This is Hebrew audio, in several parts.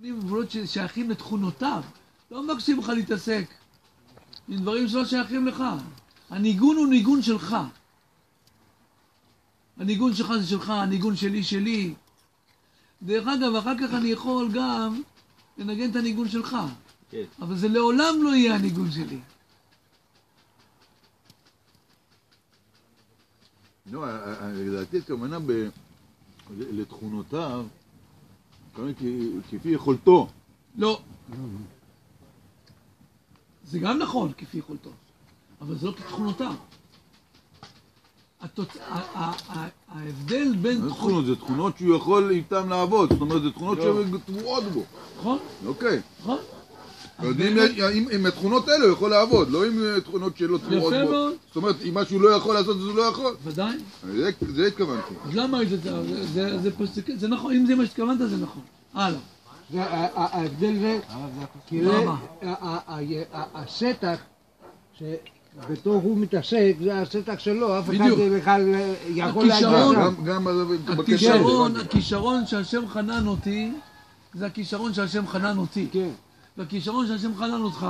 גבולות ששייכים לתכונותיו. לא מבקשים לך להתעסק עם דברים שלא שייכים לך. הניגון הוא ניגון שלך. הניגון שלך זה שלך, הניגון שלי שלי. דרך אגב, אחר כך אני יכול גם לנגן את הניגון שלך. כן. אבל זה לעולם לא יהיה הניגון שלי. לא, לדעתי הכוונה ב- לתכונותיו, כפי יכולתו. לא. זה גם נכון, כפי יכולתו, אבל זה לא כתכונותיו. ה- ה- ההבדל בין מה זה תכונות... תכונות? זה תכונות שהוא יכול איתן לעבוד, זאת אומרת, זה תכונות שהן טבועות בו. נכון? אוקיי. נכון? יודעים עם התכונות האלה הוא יכול לעבוד, לא עם תכונות שלא יפה בו. מאוד. זאת אומרת, אם משהו לא יכול לעשות, אז הוא לא יכול. ודאי. זה- התכוונתי. אז למה. זה- זה- זה פשוט- זה נכון, אם זה מה שהתכוונת זה נכון. הלאה. ההבדל זה, תראה, ה- השטח שבתור הוא מתעסק, זה השטח שלו, אף אחד. בכלל יכול הבנתי. הכישרון שהשם חנן אותי, זה הכישרון שהשם חנן אותי. כן. והכישרון שהשם חנן אותך,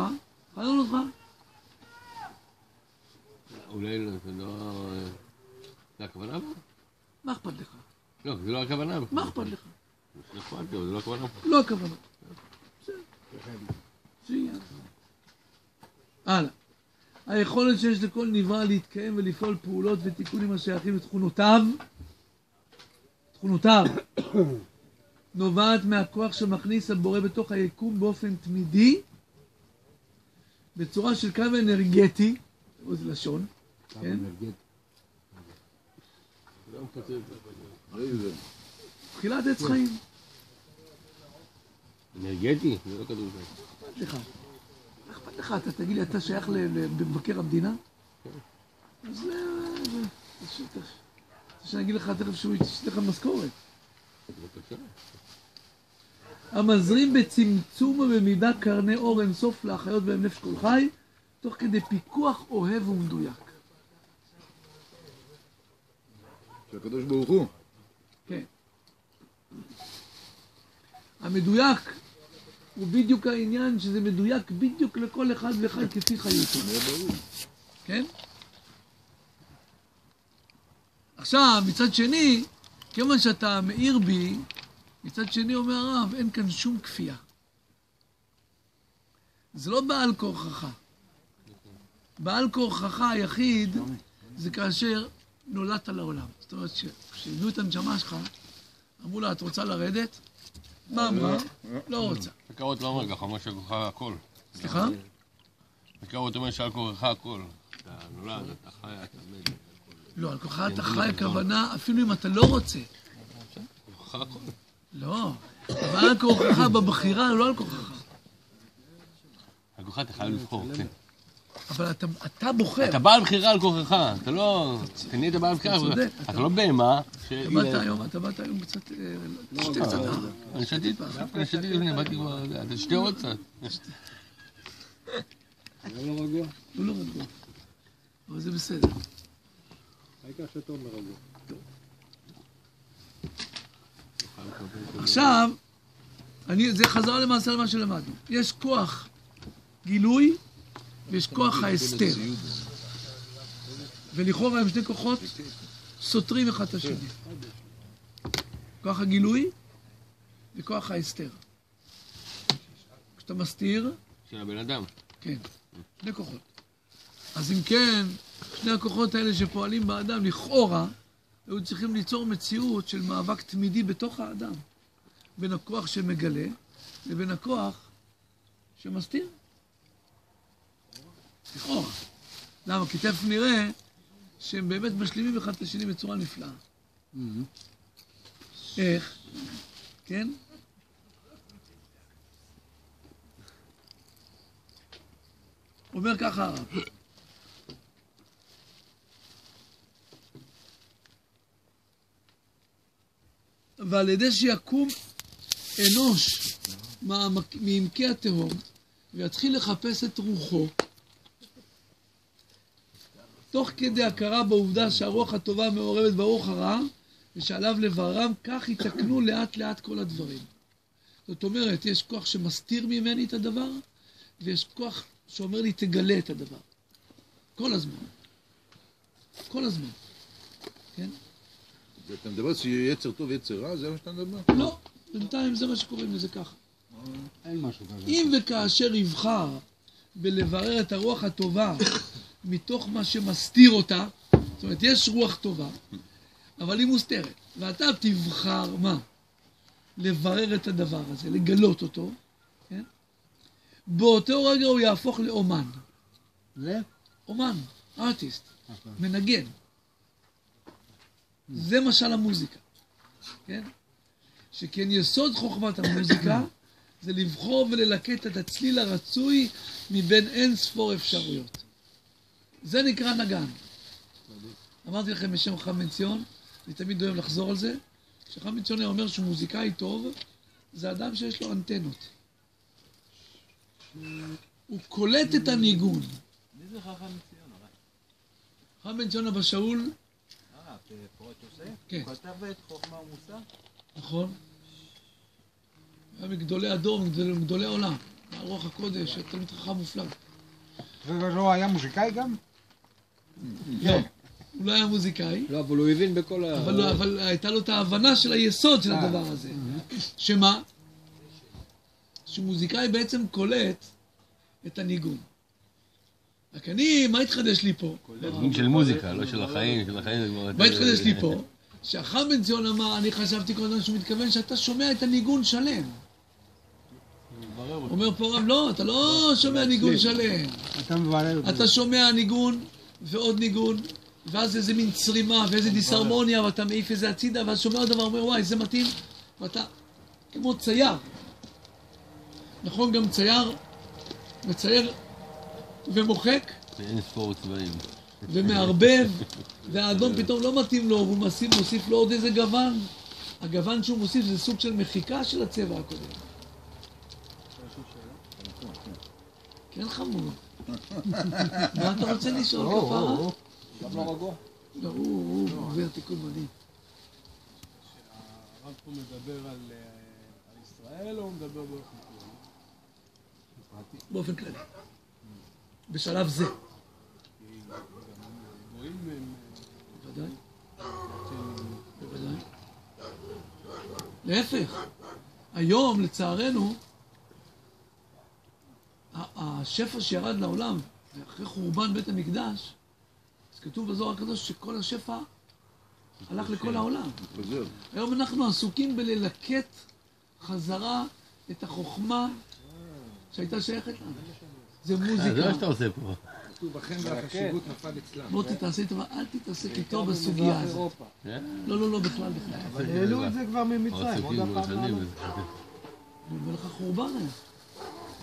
חנן אותך. אולי לא, זה לא... זה הכוונה פה? מה אכפת לך? לא, זה לא הכוונה. מה אכפת לך? אבל זה לא הכוונה. לא הכוונה. בסדר. הלאה. היכולת שיש לכל נברא להתקיים ולפעול פעולות ותיקונים השייכים לתכונותיו, תכונותיו, נובעת מהכוח שמכניס הבורא בתוך היקום באופן תמידי, בצורה של קו אנרגטי, זה לשון, כן? זה. תחילת עץ חיים. אנרגטי? זה לא כתוב שם. אכפת לך. מה אכפת לך? אתה תגיד לי, אתה שייך למבקר המדינה? אז אה, אז רוצה שאני אגיד לך תכף שהוא ייתן לך משכורת. המזרים בצמצום ובמידה קרני אור אינסוף להחיות בהם נפש כל חי, תוך כדי פיקוח אוהב ומדויק. של הקדוש ברוך הוא. כן. המדויק הוא בדיוק העניין שזה מדויק בדיוק לכל אחד ואחד כפי חיותו. כן? עכשיו, מצד שני, כיוון שאתה מאיר בי, מצד שני אומר הרב, אין כאן שום כפייה. זה לא בעל כורחך. בעל כורחך היחיד זה כאשר נולדת לעולם. זאת אומרת, כשהביאו את הנשמה שלך, אמרו לה, את רוצה לרדת? מה אמרה? לא רוצה. בקרות לא אומר ככה, אומר שכוחך הכל. סליחה? בקרות אומר שעל כוחך הכל. אתה נולד, אתה חי, אתה מת. לא, על כוחך אתה חי הכוונה, אפילו אם אתה לא רוצה. לא. אבל על כוחך בבחירה, לא על כוחך. על כוחך אתה חייב לבחור, כן. אבל אתה, אתה בוחר. אתה בעל בחירה על כוחך, אתה לא... אתה נהיית בעל בחירה. אתה אתה- לא בהמה. אתה באת היום, אתה באת היום קצת... אה, תשתה קצת. אה? אני שתיתי, אני שתיתי לפני, באתי כבר, אתה תשתה עוד קצת. לא רגוע? הוא לא רגוע. אבל זה בסדר. העיקר שתומר רגוע. עכשיו, אני, זה חזרה למעשה למה שלמדנו. יש כוח גילוי ויש כוח ההסתר. ולכאורה הם שני כוחות סותרים אחד את השני. כוח הגילוי וכוח ההסתר. כשאתה מסתיר, של הבן אדם. כן, שני כוחות. אז אם כן, שני הכוחות האלה שפועלים באדם, לכאורה, היו צריכים ליצור מציאות של מאבק תמידי בתוך האדם, בין הכוח שמגלה לבין הכוח שמסתיר. לכאורה. למה? כי תכף נראה שהם באמת משלימים אחד את השני בצורה נפלאה. איך? כן? אומר ככה הרב. ועל ידי שיקום אנוש מעמק- מעמקי התהום ויתחיל לחפש את רוחו, תוך כדי הכרה בעובדה שהרוח הטובה מעורבת ברוח הרע, ושעליו לברם, כך יתקנו לאט לאט כל הדברים. זאת אומרת, יש כוח שמסתיר ממני את הדבר, ויש כוח שאומר לי, תגלה את הדבר. כל הזמן. כל הזמן. כן? אתה מדבר שיהיה יצר טוב ויצר רע? זה מה שאתה מדבר? לא, בינתיים זה מה שקוראים לזה ככה. אין משהו כזה. אם וכאשר יבחר בלברר את הרוח הטובה מתוך מה שמסתיר אותה, זאת אומרת, יש רוח טובה, אבל היא מוסתרת, ואתה תבחר מה? לברר את הדבר הזה, לגלות אותו, כן? באותו רגע הוא יהפוך לאומן. זה? אומן, ארטיסט, מנגן. זה משל המוזיקה, כן? שכן יסוד חוכמת המוזיקה זה לבחור וללקט את הצליל הרצוי מבין אין ספור אפשרויות. זה נקרא נגן. אמרתי לכם בשם בן ציון, אני תמיד אוהב לחזור על זה, בן ציון היה אומר שמוזיקאי טוב זה אדם שיש לו אנטנות. הוא קולט את הניגון. מי זה חכם מציון? הרב? חכם בן ציון אבא שאול, אה, יוסף? כן. הוא כתב את חוכמה ומוסר? נכון? היה מגדולי הדור, מגדולי, מגדולי העולם. רוח הקודש, תלמיד חכם מופלא. ולא היה מוזיקאי גם? לא, הוא לא היה מוזיקאי, לא, אבל הוא הבין בכל ה... אבל, לא, אבל הייתה לו את ההבנה של היסוד של הדבר הזה. שמה? שמוזיקאי בעצם קולט את הניגון. רק אני, מה התחדש לי פה? של מוזיקה, לא של החיים, של החיים זה כבר... מה התחדש לי פה? שהחכם בן ציון אמר, אני חשבתי כל הזמן שהוא מתכוון שאתה שומע את הניגון שלם. אומר פה הרב, לא, אתה לא שומע ניגון שלם. אתה מברר. אתה שומע ניגון ועוד ניגון, ואז איזה מין צרימה ואיזה דיסהרמוניה, ואתה מעיף איזה הצידה, ואז שומע עוד דבר, אומר, וואי, זה מתאים, ואתה כמו צייר. נכון, גם צייר, מצייר ומוחק אין ספור צבעים. ומערבב, והאדום פתאום לא מתאים לו, והוא מוסיף, מוסיף לו עוד איזה גוון. הגוון שהוא מוסיף זה סוג של מחיקה של הצבע הקודם. כן חמור. מה אתה רוצה לשאול כפרה? גם לא רגוע. לא, הוא, הוא עובר תיקון מדהים. הרב פה מדבר על, אה, על ישראל או מדבר באופן כללי? באופן כללי. בשלב זה. בוודאי, בוודאי. להפך, היום, לצערנו, השפע שירד לעולם, אחרי חורבן בית המקדש, אז כתוב בזוהר הקדוש שכל השפע הלך לכל העולם. היום אנחנו עסוקים בללקט חזרה את החוכמה שהייתה שייכת לנו. זה אה, זה מה מוזיקה. שאתה עושה פה. כתוב בכם והחשיבות נפל אצלם. מוטי, תעשה טובה, אל תתעסק איתו בסוגיה הזאת. כן? לא, לא, לא, בכלל, בכלל. אבל העלו את זה כבר ממצרים, עוד עסוקים הפעם. בזה. אני אומר לך חורבן היה.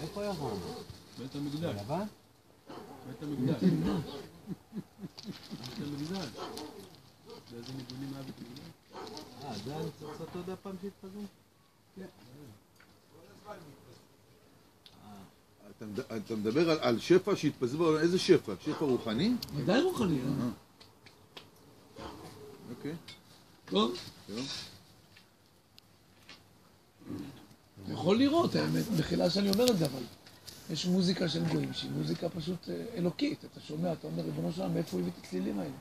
איפה היה חורבן? בית המקדש. לבן? בית המקדש. בית המקדש. בית המקדש. באיזה ניגונים היה בית המקדש? אה, זה הניצוצות עוד הפעם שהתפזרו? אתה מד- אתה מדבר על- על שפע שהתפזר בעולם, איזה שפע? שפע רוחני? ודאי רוחני. אה? אוקיי. טוב. יכול לראות, האמת, מחילה שאני אומר את זה, אבל יש מוזיקה של גויים שהיא מוזיקה פשוט אה, אלוקית. אתה שומע, אתה אומר, ריבונו שלנו, מאיפה הוא הביא את הצלילים האלה?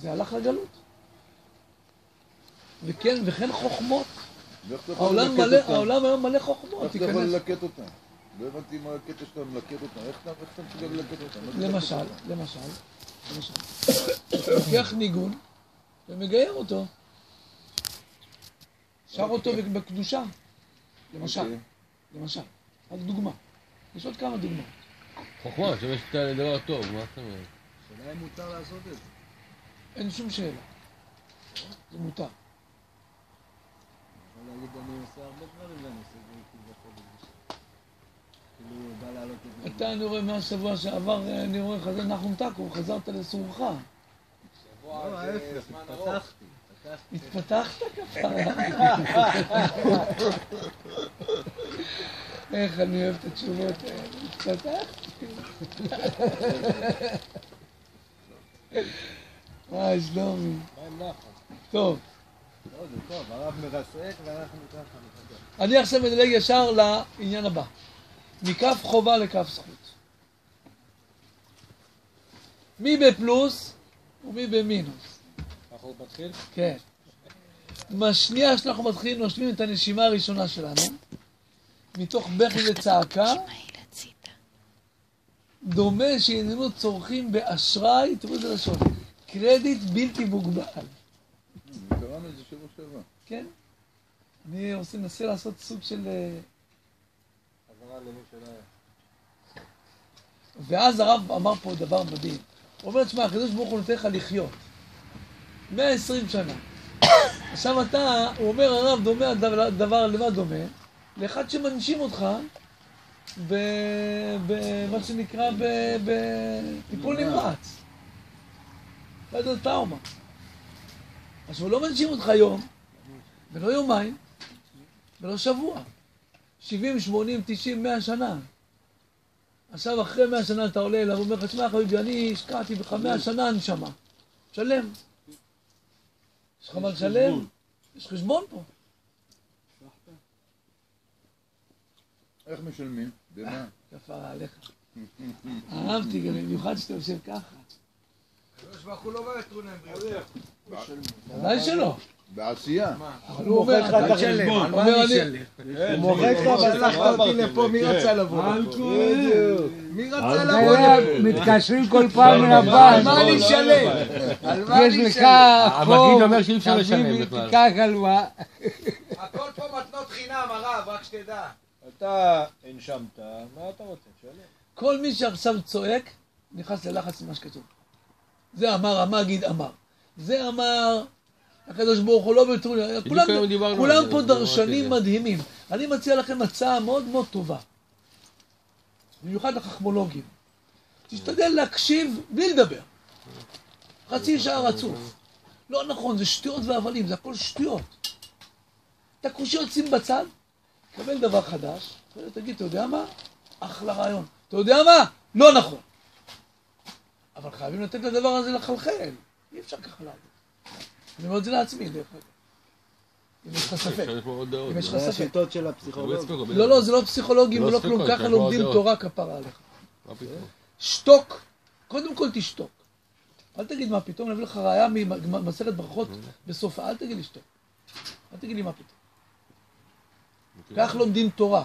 זה הלך לגלות. וכן, וכן חוכמות. העולם מלא? העולם היום מלא חוכמות. איך אתה יכול. ללקט אותם? לא הבנתי מה הקטע שאתה מלקט אותם. איך אתה מסוגל ללקט אותם? למשל? למשל, למשל, אתה לוקח ניגון ומגייר אותו, שר אותו בקדושה, למשל, אוקיי. למשל, רק דוגמה. יש עוד כמה דוגמאות. חוכמה, שמשת לדבר טוב, מה אתה אומר? השאלה אם מותר לעשות את זה. אין שום שאלה. זה מותר. להגיד אני עושה הרבה דברים ואני עושה את זה כביכול בקדושה. כאילו הוא בא להעלות את זה. אתה, אני רואה מהשבוע שעבר, אני רואה חזר נחום תקו, חזרת לסורך. לא, ההפך, התפתחתי. התפתחתי. התפתחת כפרה. איך אני אוהב את התשובות האלה. התפתחתי. וואי, שלומי. טוב, אני עכשיו מדלג ישר לעניין הבא. מכף חובה לכף זכות. מי בפלוס ומי במינוס. הוא מתחיל? כן. בשנייה שאנחנו מתחילים נושמים את הנשימה הראשונה שלנו, מתוך בכי וצעקה, דומה שהננו צורכים באשראי, תראו איזה לשון, קרדיט בלתי מוגבל. קראנו את זה שבוע שעבר. כן? אני עושה- מנסה לעשות סוג של... אה, חזרה למי שלא היה. ואז הרב אמר פה דבר מדהים. הוא אומר, תשמע, הקדוש ברוך הוא נותן לך לחיות. 120 שנה. עכשיו אתה, הוא אומר, הרב, דומה הדבר, דבר למה דומה? לאחד שמנשים אותך במה שנקרא ב- בטיפול נמרץ. לא יודע, טראומה. עכשיו, לא מנשים אותך יום, ולא יומיים, ולא שבוע. 70, 80, 90, 100 שנה. עכשיו אחרי מאה שנה אתה עולה אליו, הוא אומר לך, תשמע חביבי, אני השקעתי בך מאה שנה נשמה. שלם. יש לך מה לשלם? יש חשבון פה. איך משלמים? במה? כפרה עליך. אהבתי גם במיוחד שאתה יושב ככה. הקדוש ברוך הוא לא בא לטרונן בריאות. ודאי שלא. בעשייה. אבל הוא מוכר לך את החשבון. אומר, אני? הוא מוחק לך, שלחת אותי לפה, מי רצה לבוא? מי רצה לבוא? מתקשרים כל פעם מהבנק. על מה אני אשלם? על מה יש אני לך אשלם? המגיד חוב, אומר שאי אפשר לשלם בכלל. תיקח הלוואה. הכל פה מתנות חינם, הרב, רק שתדע. אתה הנשמת, מה אתה רוצה? תשלם. כל מי שעכשיו צועק, נכנס ללחץ ממה שכתוב. זה אמר המגיד אמר. זה אמר הקדוש ברוך הוא לא בטרוניה. כולם, כולם פה דרשנים מדהימים. אני מציע לכם הצעה מאוד מאוד טובה. במיוחד לחכמולוגים. תשתדל להקשיב בלי לדבר. חצי שעה רצוף. לא נכון, זה שטויות והבלים, זה הכל שטויות. את הקושיות שים בצד, קבל דבר חדש, ותגיד, אתה יודע מה? אחלה רעיון. אתה יודע מה? לא נכון. אבל חייבים לתת לדבר הזה לחלחל. אי אפשר ככה לעבוד. אני אומר את זה לעצמי, דרך אגב. אם יש לך ספק. אם יש לך זה ספק. השיטות של הרבה הפסיכולוג. ספקות, לא, לא, זה לא פסיכולוגים לא ולא ספקות, כלום, ככה יש לומדים. תורה כפרה עליך. מה פתאום? שתוק, קודם כל תשתוק. אל תגיד מה פתאום, אני אביא לך ראייה ממסכת ברכות בסופה, אל תגיד לי שתוק. אל תגיד לי מה פתאום. כך לומדים תורה.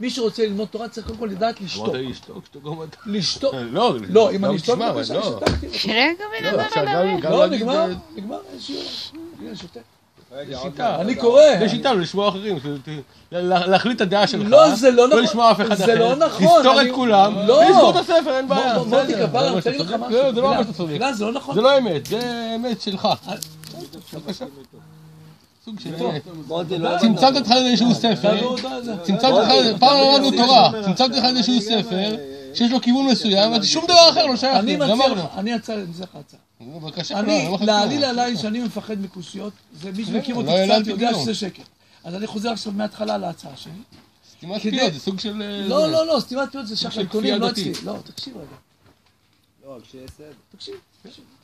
מי שרוצה ללמוד תורה צריך קודם כל לדעת לשתוק. אמרת לשתוק, שתוק גם אתה. לשתוק. לא, לא, אם אני אשתוק לא. שתקתי. כרגע בן לא, אדם מדבר. לא, נגמר, נגמר, אין שיעור. הנה, שותק. רגע. אני קורא. יש שיטה לא לשמוע אחרים, להחליט את הדעה שלך. לא, זה לא נכון. לא לשמוע אף אחד אחר. זה לא נכון. לסתור את כולם, לא. ולסגור את הספר, אין בעיה. מוטי. כפרה, זה אני רוצה להגיד לך. משהו. לא, זה לא מה תפילה. שאתה צודק. תפילה זה לא נכון. זה לא אמת, זה אמת שלך. סוג של לא צמצמת אותך לאיזשהו ספר. צמצמת אותך, פעם למדנו תורה, צמצמת אותך לאיזשהו ספר, שיש לו כיוון מסוים, אבל שום דבר אחר לא שייך אני גמרנו. לך, אני אצא לך הצעה. בבקשה, אני, לא להעליל. עליי שאני מפחד מקושיות, זה מי שמכיר לא אותי קצת יודע. שזה שקר. אז אני חוזר עכשיו מההתחלה להצעה שלי. סתימת פיות, זה סוג של... אה, לא. לא, לא, סתימת פיות זה עיתונים, לא. אצלי. לא, תקשיב רגע. לא, כשיהיה סדר. תקשיב, תקשיב. תקשיב.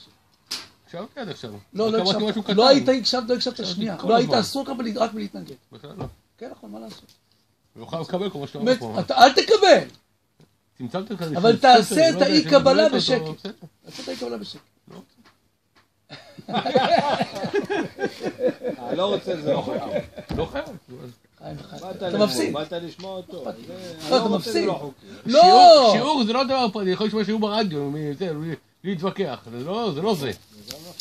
הקשבתי עד עכשיו. לא, לא הקשבת. קטן. לא היית הקשבת, לא הקשבת שנייה. לא היית. אסור בלי- רק בלהתנגד. בכלל לא. כן, נכון, מה לעשות? לא חייב לקבל כל מה שאתה אומר פה. אתה- אל תקבל. צמצמת לאיזשהו אבל תעשה לא את יודע, האי קבלה בשקט. תעשה את ההתקבלה בשקט. אה, לא רוצה זה לא חוקי. לא חייב. וחיים. באת אתה מפסיד. באת לשמוע אותו. זה- לא, אתה זה מפסיד. לא. לא! שיעור זה לא דבר פרטי, יכול לשמוע שיעור ברדיו, זה, להתווכח, זה לא זה. לא זה.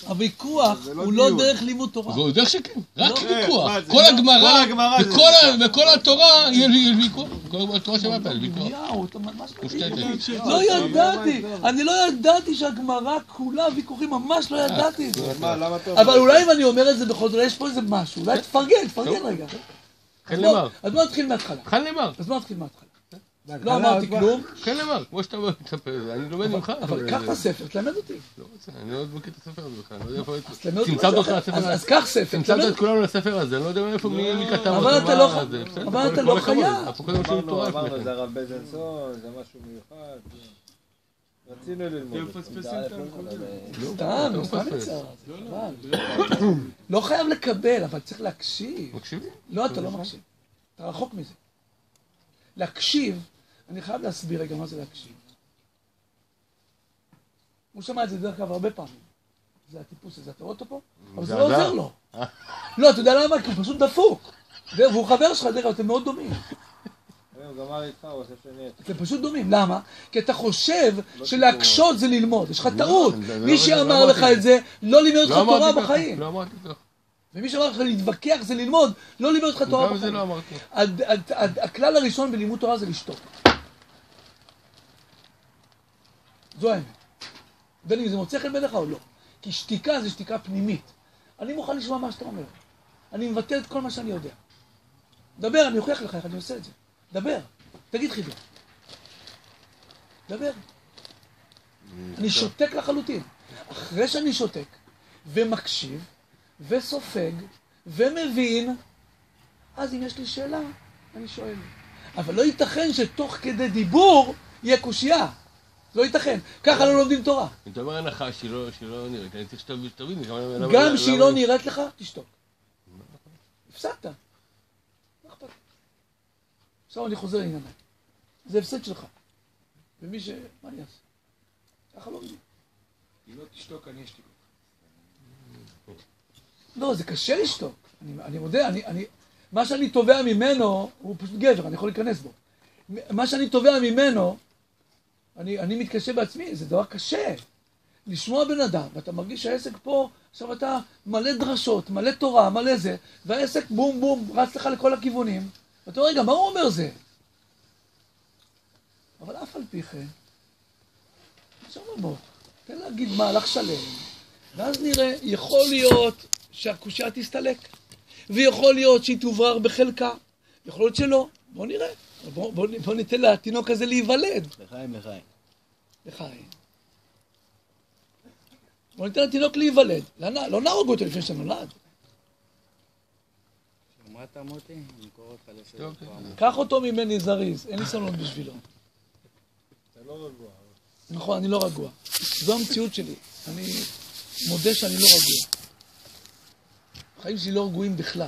הוויכוח הוא לא דרך לימוד תורה. זה דרך שכן, רק לא. ויכוח. מה זה? כל הגמרא, כל הגמרא זה וכל ה- וכל התורה, יש ויכוח. כל התורה של מפל, ויכוח. יאו, אתה ממש מושתתת. לא ידעתי, אני לא ידעתי שהגמרא כולה ויכוחים, ממש לא ידעתי את זה. מה, למה אתה אבל אולי אם אני אומר את זה בכל זאת, אולי יש פה איזה משהו, אולי תפרגן, תפרגן רגע. חן אז בוא- למר. אז בוא נתחיל מההתחלה. חן למר. אז בוא נתחיל מההתחלה. לא אמרתי כלום, חן למר. כמו שאתה מצפה, אני לומד ממך. אבל קח את הספר, תלמד אותי. לא רוצה, אני לא מכיר את הספר הזה בכלל, אני לא יודע איפה... אז תלמד אותי צמצמת אותך. לספר הזה. אז קח ספר, צמצמת את כולנו לספר הזה, אני לא יודע מאיפה, מי מי כתב אותו, אבל אתה מה לא- זה, בסדר, אבל אתה לא. חייב. אמרנו, תורה אמרנו, זה כן. הרב בזנסון, זה משהו מיוחד. רצינו ללמוד. אתם מפספסים את הנקודה. סתם, לא סתם. יצא. לא. לא. לא חייב לקבל, אבל צריך להקשיב. מקשיבים? לא, אתה לא מקשיב. אתה רחוק מזה. להקשיב, אני חייב להסביר רגע מה זה להקשיב. הוא שמע את זה דרך אגב הרבה פעמים. זה הטיפוס הזה, אתה רואה אותו פה? אבל זה לא. עוזר לו. לא, אתה יודע למה? כי הוא פשוט דפוק. זה- והוא חבר שלך, דרך אגב, אתם מאוד דומים. אתם פשוט דומים. למה? כי אתה חושב שלהקשות זה ללמוד. יש לך טעות. לא, לא, מי לא, שאמר לא לך. את זה, לא לימד אותך לא תורה בחיים. לא אמרתי ככה. ומי שאמר לך להתווכח זה ללמוד, לא לימד אותך תורה גם זה בחיים. לא אמרתי. הכלל הראשון בלימוד תורה זה לשתוק. זו האמת. בין אם זה מוצא חן בעיניך או לא. כי שתיקה זה שתיקה פנימית. אני מוכן לשמוע מה שאתה אומר. אני מבטל את כל מה שאני יודע. דבר, אני אוכיח לך איך אני עושה את זה. דבר, תגיד חידוש. דבר. אני שותק לחלוטין. אחרי שאני שותק, ומקשיב, וסופג, ומבין, אז אם יש לי שאלה, אני שואל. אבל לא ייתכן שתוך כדי דיבור יהיה קושייה. לא ייתכן. ככה לא לומדים תורה. אם אתה אומר הנחה שהיא לא- שהיא לא נראית, אני צריך שתבין גם שהיא לא נראית לך, תשתוק. הפסדת. עכשיו אני חוזר לענייני. זה הפסד שלך. ומי ש... מה אני אעשה? ככה לא מבין. אם לא תשתוק, אני אשתיק. לא, זה קשה לשתוק. אני, אני מודה, אני, אני, מה שאני תובע ממנו, הוא פשוט גבר, אני יכול להיכנס בו. מה שאני תובע ממנו, אני, אני מתקשה בעצמי, זה דבר קשה. לשמוע בן אדם, ואתה מרגיש שהעסק פה, עכשיו אתה מלא דרשות, מלא תורה, מלא זה, והעסק בום בום, רץ לך לכל הכיוונים. ואתה אומר, רגע, מה הוא אומר זה? אבל אף על פי כן, עכשיו בוא, תן להגיד מהלך שלם, ואז נראה, יכול להיות שהקושייה תסתלק, ויכול להיות שהיא תוברר בחלקה, יכול להיות שלא, בוא נראה. בוא, בוא, בוא ניתן לתינוק הזה להיוולד. לחיים, לחיים. לחיים. בוא ניתן לתינוק להיוולד. לא, לא נהרוג אותו לפני שנולד. שמעת מוטי? אני קורא אותך לסדר אוקיי. קח אותו ממני זריז, אין לי סבלנות בשבילו. אתה לא רגוע. נכון, אני לא רגוע. זו המציאות שלי. אני מודה שאני לא רגוע. החיים שלי לא רגועים בכלל.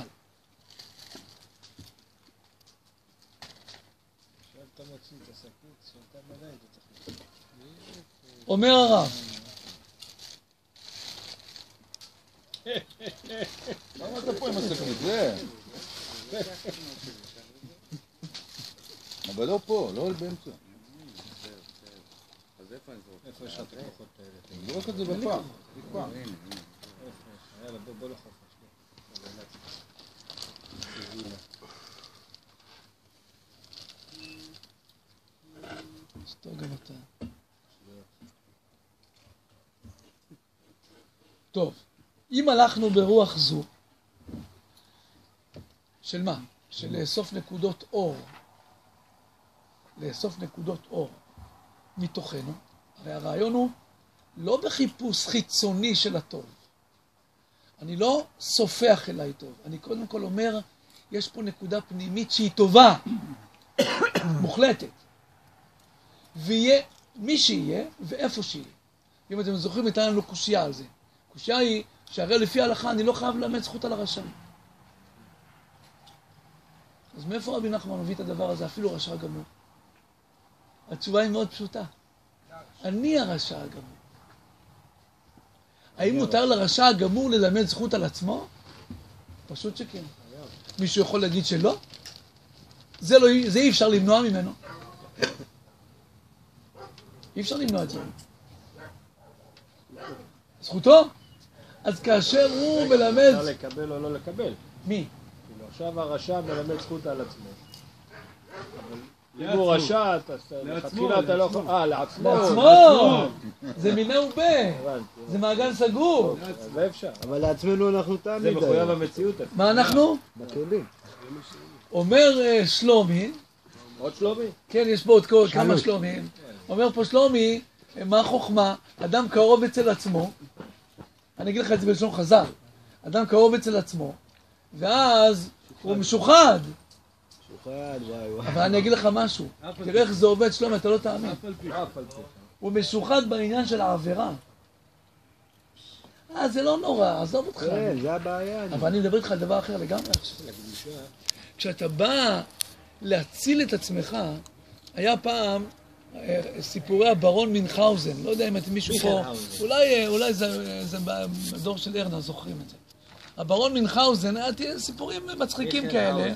עכשיו אתה מוציא את השקית שאתה מלא, אתה צריך... אומר הרב, למה אתה פה עם השקית? זה. אבל לא פה, לא באמצע. איפה יש לך את הכוחות האלה? תזרוק את זה בפח. יאללה, בוא בוא לחופש. סתור גם אתה. טוב, אם הלכנו ברוח זו, של מה? של לאסוף נקודות אור, לאסוף נקודות אור מתוכנו, הרי הרעיון הוא לא בחיפוש חיצוני של הטוב. אני לא סופח אליי טוב, אני קודם כל אומר, יש פה נקודה פנימית שהיא טובה, מוחלטת. ויהיה מי שיהיה ואיפה שיהיה. אם אתם זוכרים, הייתה לנו קושייה על זה. קושייה היא שהרי לפי ההלכה אני לא חייב ללמד זכות על הרשע. אז מאיפה רבי נחמן מביא את הדבר הזה, אפילו רשע גמור? התשובה היא מאוד פשוטה. אני הרשע הגמור. האם מותר לרשע הגמור ללמד זכות על עצמו? פשוט שכן. מישהו יכול להגיד שלא? זה, לא, זה אי אפשר למנוע ממנו. אי אפשר למנוע את זה. זכותו. אז כאשר הוא מלמד... אפשר לקבל או לא לקבל. מי? כאילו, עכשיו הרשע מלמד זכות על עצמו. אם הוא רשע, מלכתחילה אתה לא יכול... אה, לעצמו. לעצמו! זה מיני ובה. זה מעגל סגור. זה אפשר. אבל לעצמנו אנחנו זה תמיד מחויב המציאות. מה אנחנו? בכלים. אומר אה, שלומי, עוד שלומי? כן, יש פה עוד כמה שלומים. אומר פה שלומי, אה, מה החוכמה? אדם קרוב אצל עצמו, אני אגיד לך את זה בלשון חז"ל, אדם קרוב אצל עצמו, ואז הוא משוחד. שוחד, וואי וואי. אבל אני אגיד לך משהו, תראה איך זה עובד, שלומי, אתה לא תאמין. הוא משוחד בעניין של העבירה. אה, זה לא נורא, עזוב אותך. כן, זה הבעיה. אבל אני מדבר איתך על דבר אחר לגמרי עכשיו. כשאתה בא להציל את עצמך, היה פעם סיפורי הברון מינכהאוזן, לא יודע אם אתם מישהו פה, אולי, אה, אולי זה, זה בדור של ארנה זוכרים את זה. הברון מינכהאוזן, היה תהיה סיפורים מצחיקים כאלה.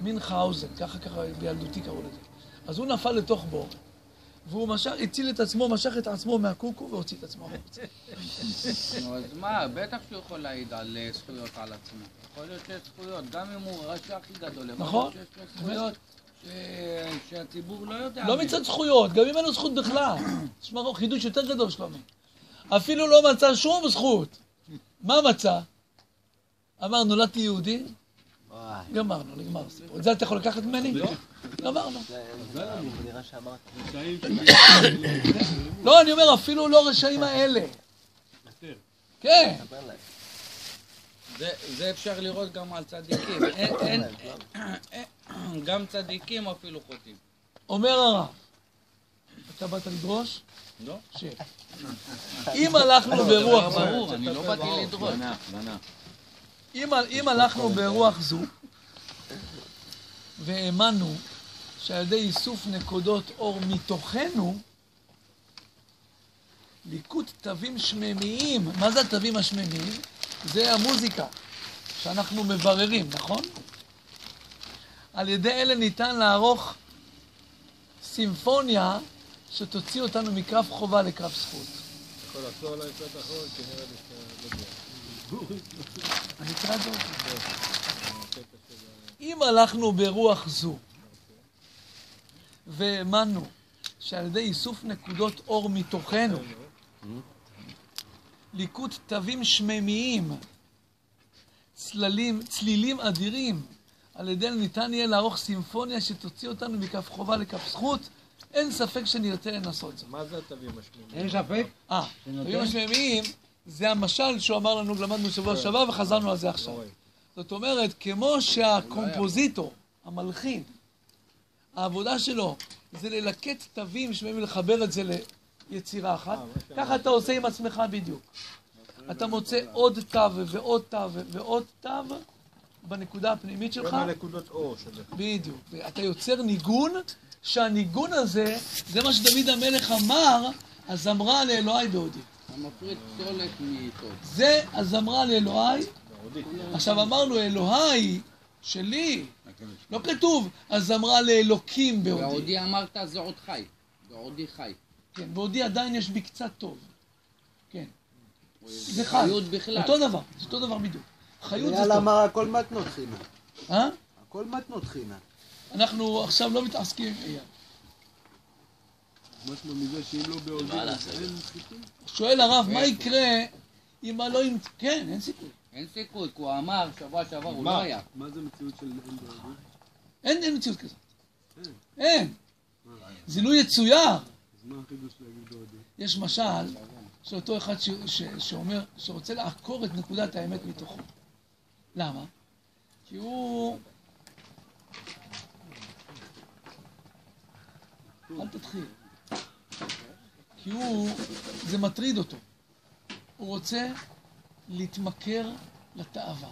מינכהאוזן, ככה ככה בילדותי קראו לזה. אז הוא נפל לתוך בור, והוא משך, הציל את עצמו, משך את עצמו מהקוקו והוציא את עצמו החוצה. נו, אז מה, בטח שהוא יכול להעיד על אה, זכויות על עצמו. יכול להיות שיש זכויות, גם אם הוא הרשע הכי גדול. יכול נכון. להיות שיש לו זכויות ש- שהציבור לא יודע. לא. מצד זכויות, גם אם אין לו זכות בכלל. תשמע, חידוש יותר גדול, שלומי. אפילו לא מצא שום זכות. מה מצא? אמר, נולדתי יהודי? גמרנו, נגמר הסיפור. את זה אתה יכול לקחת ממני? לא. גמרנו. לא, אני אומר, אפילו לא רשעים האלה. כן. זה- זה אפשר לראות גם על צדיקים. גם צדיקים אפילו חוטאים. אומר הרב, אתה באת לדרוש? לא? שב. אם הלכנו ברוח זו, ברור, אני לא באתי לדרוש. אם, אם הלכנו ברוח זו, והאמנו שעל ידי איסוף נקודות אור מתוכנו, ליקוט תווים שממיים, מה זה התווים השממיים? זה המוזיקה שאנחנו מבררים, נכון? על ידי אלה ניתן לערוך סימפוניה שתוציא אותנו מקרב חובה לקרב זכות. יכול לחזור על המשפט האחרון, כי נראה לי שאתה לא יודע. אני אקרא את זה עוד פעם. אם הלכנו ברוח זו והאמנו שעל ידי איסוף נקודות אור מתוכנו, ליקוט תווים שממיים, צללים, צלילים אדירים, על ידי ניתן יהיה לערוך סימפוניה שתוציא אותנו מכף חובה לכף זכות, אין ספק שנרצה לנסות זאת. מה זה התווים השמונים? אין ספק? אה, תווים השממיים זה המשל שהוא אמר לנו, למדנו שבוע שעבר וחזרנו על זה עכשיו. זאת אומרת, כמו שהקומפוזיטור, המלחין, העבודה שלו זה ללקט תווים שבאים לחבר את זה ליצירה אחת, ככה אתה עושה עם עצמך בדיוק. אתה מוצא עוד תו ועוד תו ועוד תו בנקודה הפנימית שלך, כמה נקודות אור שזה. בדיוק. ואתה יוצר ניגון, שהניגון הזה, זה מה שדוד המלך אמר, הזמרה לאלוהי בעודי. אתה מפריד פסולת מאיתו. זה הזמרה לאלוהי. עכשיו אמרנו, אלוהי שלי, לא כתוב הזמרה לאלוקים בעודי. בעודי אמרת זה עוד חי. בעודי חי. כן, בעודי עדיין יש בי קצת טוב. כן, זה חי. אותו דבר, זה אותו דבר בדיוק. חיות זה יאללה, טוב. אמר הכל מתנות חינה. אה? הכל מתנות חינה. אנחנו עכשיו לא מתעסקים עם אייל. משמע מזה שאם לא אז אין? שואל הרב, מה יקרה אם לא עם... כן, אין סיכוי. אין סיכוי, כי הוא אמר שבוע שעבר, הוא? לא היה. מה זה מציאות של אין בעודי? אין, אין מציאות כזאת. אין. זה לא יצויר. אז מה החידוש להגיד בעודי? יש משל של אותו אחד ש, ש, שאומר, שרוצה לעקור את נקודת האמת מתוכו. למה? כי הוא... אל תתחיל. כי הוא... זה מטריד אותו. הוא רוצה להתמכר לתאווה.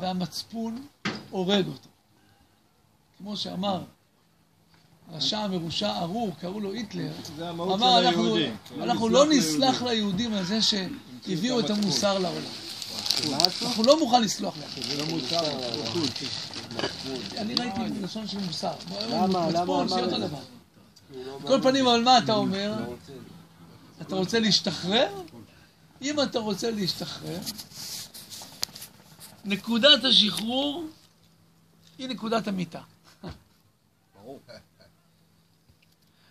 והמצפון הורג אותו. כמו שאמר רשע מרושע ארור, קראו לו היטלר, אמר, אנחנו. אנחנו לא נסלח ליהודים על זה שהביאו את המוסר לעולם. אנחנו לא מוכן לסלוח. זה לא זה חוץ. אני ראיתי לשון של מוסר. למה? למה זה? על כל פנים, אבל מה אתה אומר? אתה רוצה להשתחרר? אם אתה רוצה להשתחרר, נקודת השחרור היא נקודת המיטה.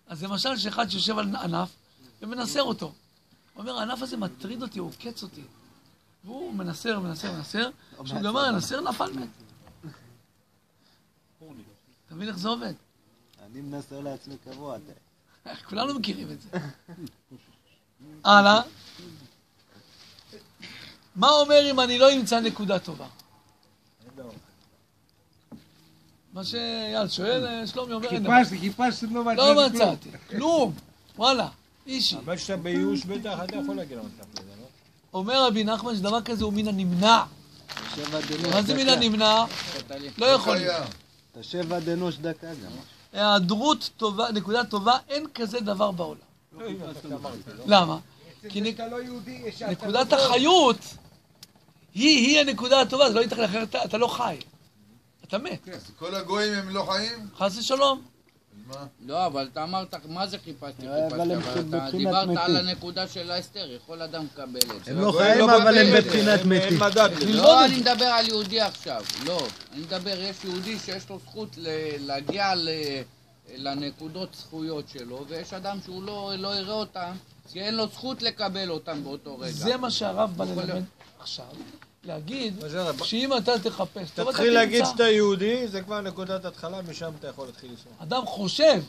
אז למשל שאחד שיושב על ענף ומנסר אותו. הוא אומר, הענף הזה מטריד אותי, הוא עוקץ אותי. והוא מנסר, מנסר, מנסר, כשהוא גמר לנסר, נפל מת. אתה מבין איך זה עובד? אני מנסר לעצמי קבוע. כולנו מכירים את זה. הלאה. מה אומר אם אני לא אמצא נקודה טובה? מה שאייל שואל, שלומי אומר, אין דבר. חיפשתי, חיפשתי, לא מצאתי לא כלום. מצאתי, כלום. וואלה, אישי. אבל כשאתה בייאוש בטח אתה יכול להגיע למצב? אומר רבי נחמן שדבר כזה הוא מן הנמנע. מה זה מן. הנמנע? לא יכול להיות. חיה. אתה שבע דנוש דקה גם. היעדרות טובה, נקודה טובה, אין כזה דבר בעולם. לא, אמרת, לא? למה? כי לא. נקודת החיות היא, היא הנקודה הטובה, זה לא ייתכן אחרת, אתה- לא חי. אתה מת, אז כל הגויים הם לא חיים? חס ושלום. לא, אבל אתה אמרת, מה זה חיפשתי? אה, אבל חיפשתי, הם אבל אתה דיברת על. הנקודה של האסתר, יכול אדם לקבל את זה. הם לא חיים לא אבל הם בבחינת מתים. לא, אני מדבר על יהודי עכשיו, לא. אני מדבר, יש יהודי שיש לו זכות ל- להגיע לנקודות זכויות שלו, ויש אדם שהוא לא לא יראה אותם, כי אין לו זכות לקבל אותם באותו רגע. זה מה שהרב בא ללמד. עכשיו. להגיד? שאם אתה תחפש, אתה תתחיל להגיד. שאתה יהודי, זה כבר נקודת התחלה, משם אתה יכול להתחיל לנסוע. אדם חושב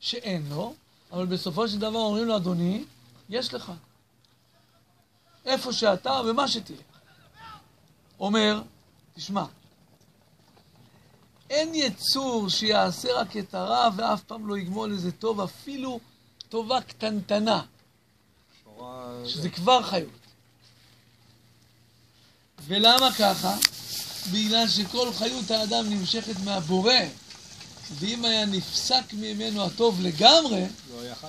שאין לו, אבל בסופו של דבר אומרים לו, אדוני, יש לך. איפה שאתה ומה שתהיה. אומר, תשמע, אין יצור שיעשה רק את הרע ואף פעם לא יגמול איזה טוב, אפילו טובה קטנטנה, שזה כבר חיות. ולמה ככה? בגלל שכל חיות האדם נמשכת מהבורא, ואם היה נפסק ממנו הטוב לגמרי, לא היה חי.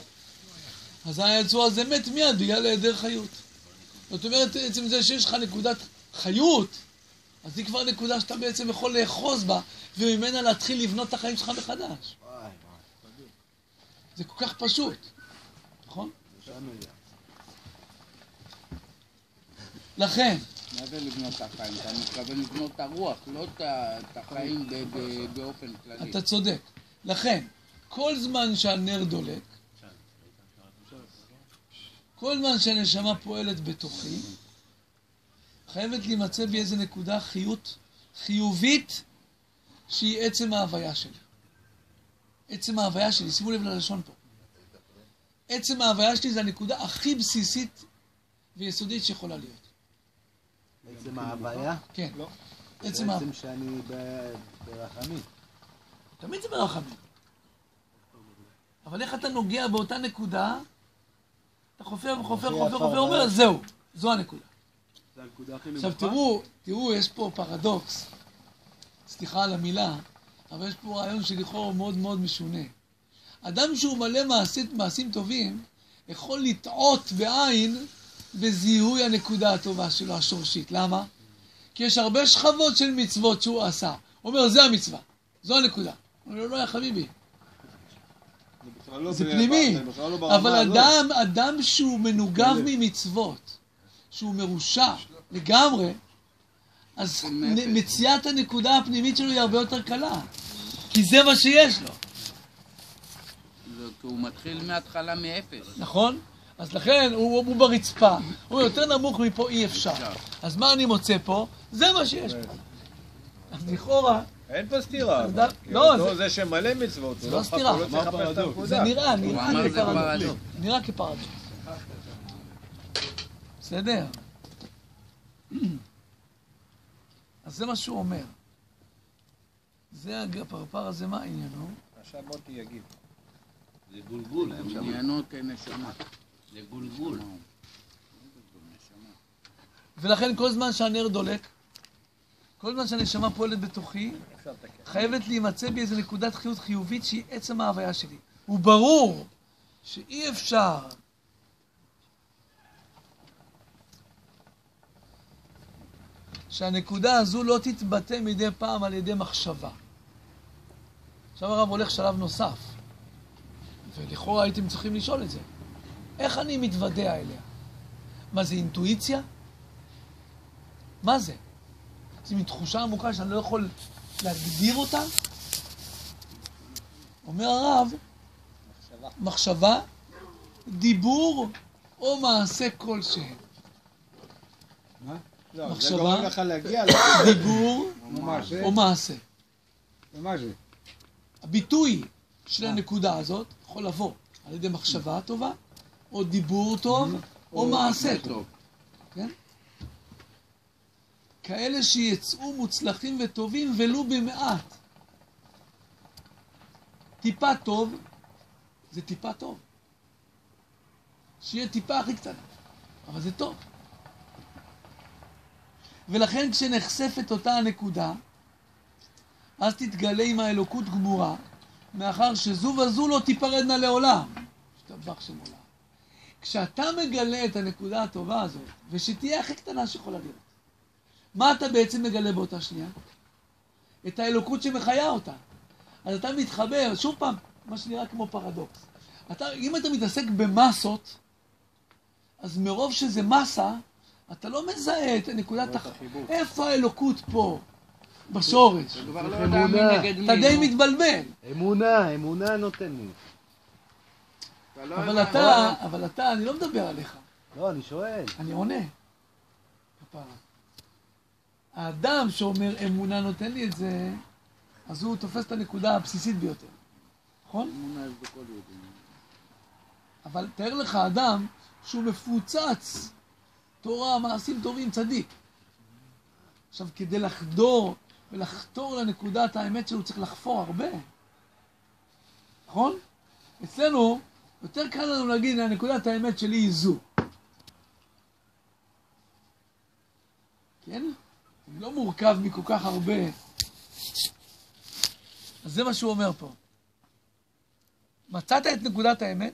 אז היצור הזה מת מיד בגלל היעדר חיות. זאת אומרת, עצם זה שיש לך נקודת חיות, אז היא כבר נקודה שאתה בעצם יכול לאחוז בה, וממנה להתחיל לבנות את החיים שלך מחדש. זה כל כך פשוט, נכון? לכן, מה זה לבנות את החיים? אתה מתכוון לבנות את הרוח, לא את החיים באופן כללי. אתה צודק. לכן, כל זמן שהנר דולק, כל זמן שהנשמה פועלת בתוכי, חייבת להימצא בי איזו נקודה חיות, חיובית, שהיא עצם ההוויה שלי. עצם ההוויה שלי, שימו לב ללשון פה. עצם ההוויה שלי זה הנקודה הכי בסיסית ויסודית שיכולה להיות. בעצם ההוויה, כן. עצם ההוויה. בעצם שאני ברחמים. תמיד זה ברחמים. אבל איך אתה נוגע באותה נקודה, אתה חופר וחופר לפי חופר חופר, הפרדוקס. אומר, זהו, זו הנקודה. עכשיו. תראו, תראו, יש פה פרדוקס. סליחה על המילה, אבל יש פה רעיון שלכאורה הוא מאוד מאוד משונה. אדם שהוא מלא מעשית, מעשים טובים, יכול לטעות בעין בזיהוי הנקודה הטובה שלו, השורשית. למה? כי יש הרבה שכבות של מצוות שהוא עשה. הוא אומר, זה המצווה, זו הנקודה. הוא אומר לא, יא חביבי, לא זה ב- פנימי. זה לא אבל. אדם, אדם שהוא מנוגב ממצוות, שהוא מרושע לגמרי, אז מציאת הנקודה הפנימית שלו היא הרבה יותר קלה. כי זה מה שיש לו, כי הוא מתחיל מההתחלה מאפס. נכון? אז לכן הוא, הוא ברצפה, הוא יותר נמוך מפה אי אפשר. אז מה אני מוצא פה? זה מה שיש פה. אז לכאורה, אין פה סתירה. כי לא, זה- זה שמלא מצוות, זה לא לא סתירה. לא זה. נראה, נראה כפרדוקס. בסדר? אז זה מה שהוא אומר. זה הפרפר הזה, מה עניינו? עכשיו מוטי יגיב. זה גולגול. עניינו כנשמה. זה. ולכן כל זמן שהנר דולק, כל זמן שהנשמה פועלת בתוכי. חייבת להימצא בי איזו נקודת חיות חיובית שהיא עצם ההוויה שלי. וברור שאי אפשר שהנקודה הזו לא תתבטא מדי פעם על ידי מחשבה. עכשיו הרב הולך שלב נוסף, ולכאורה הייתם צריכים לשאול את זה. איך אני מתוודע אליה? מה זה אינטואיציה? מה זה? זה מין תחושה עמוקה שאני לא יכול להגדיר אותה? אומר הרב, מחשבה, דיבור או מעשה כלשהם. לא, זה מחשבה. דיבור. או מעשה. ומה זה? הביטוי של הנקודה הזאת יכול לבוא על ידי מחשבה טובה, או דיבור טוב, או מעשה טוב. כן? כאלה שיצאו מוצלחים וטובים ולו במעט. טיפה טוב זה טיפה טוב. שיהיה טיפה הכי קטנה. אבל זה טוב. ולכן כשנחשפת אותה הנקודה, אז תתגלה עם האלוקות גמורה, מאחר שזו וזו לא תיפרדנה לעולם. השתבח שם עולם. כשאתה מגלה את הנקודה הטובה הזאת, ושתהיה הכי קטנה שיכולה להיות, מה אתה בעצם מגלה באותה שנייה? את האלוקות שמחיה אותה. אז אתה מתחבר, שוב פעם, מה שנראה כמו פרדוקס. אתה, אם אתה מתעסק במסות, אז מרוב שזה מסה, אתה לא מזהה את נקודת הח... איפה האלוקות פה? בשורש. לא. אתה די. מתבלבל. אמונה, אמונה לא אבל יודע. אתה, אבל אתה, אני לא מדבר עליך. לא, אני שואל. אני עונה. כפרה. האדם שאומר אמונה נותן לי את זה, אז הוא תופס את הנקודה הבסיסית ביותר. נכון? אמונה יש בכל יהודי. אבל תאר לך אדם שהוא מפוצץ תורה, מעשים טובים, צדיק. עכשיו, כדי לחדור ולחתור לנקודת האמת שלו צריך לחפור הרבה. נכון? אצלנו, יותר קל לנו להגיד, נקודת האמת שלי היא זו. כן? זה לא מורכב מכל כך הרבה. אז זה מה שהוא אומר פה. מצאת את נקודת האמת,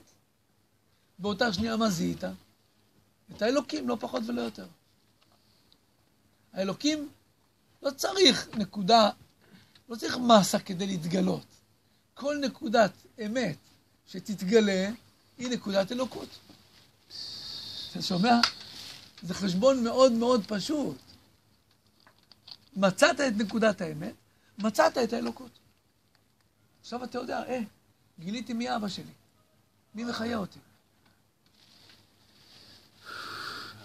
באותה שנייה מה זיהית? את האלוקים, לא פחות ולא יותר. האלוקים לא צריך נקודה, לא צריך מסה כדי להתגלות. כל נקודת אמת שתתגלה היא נקודת אלוקות. אתה שומע? זה חשבון מאוד מאוד פשוט. מצאת את נקודת האמת, מצאת את האלוקות. עכשיו אתה יודע, אה, גיליתי מי אבא שלי, מי מחיה אותי.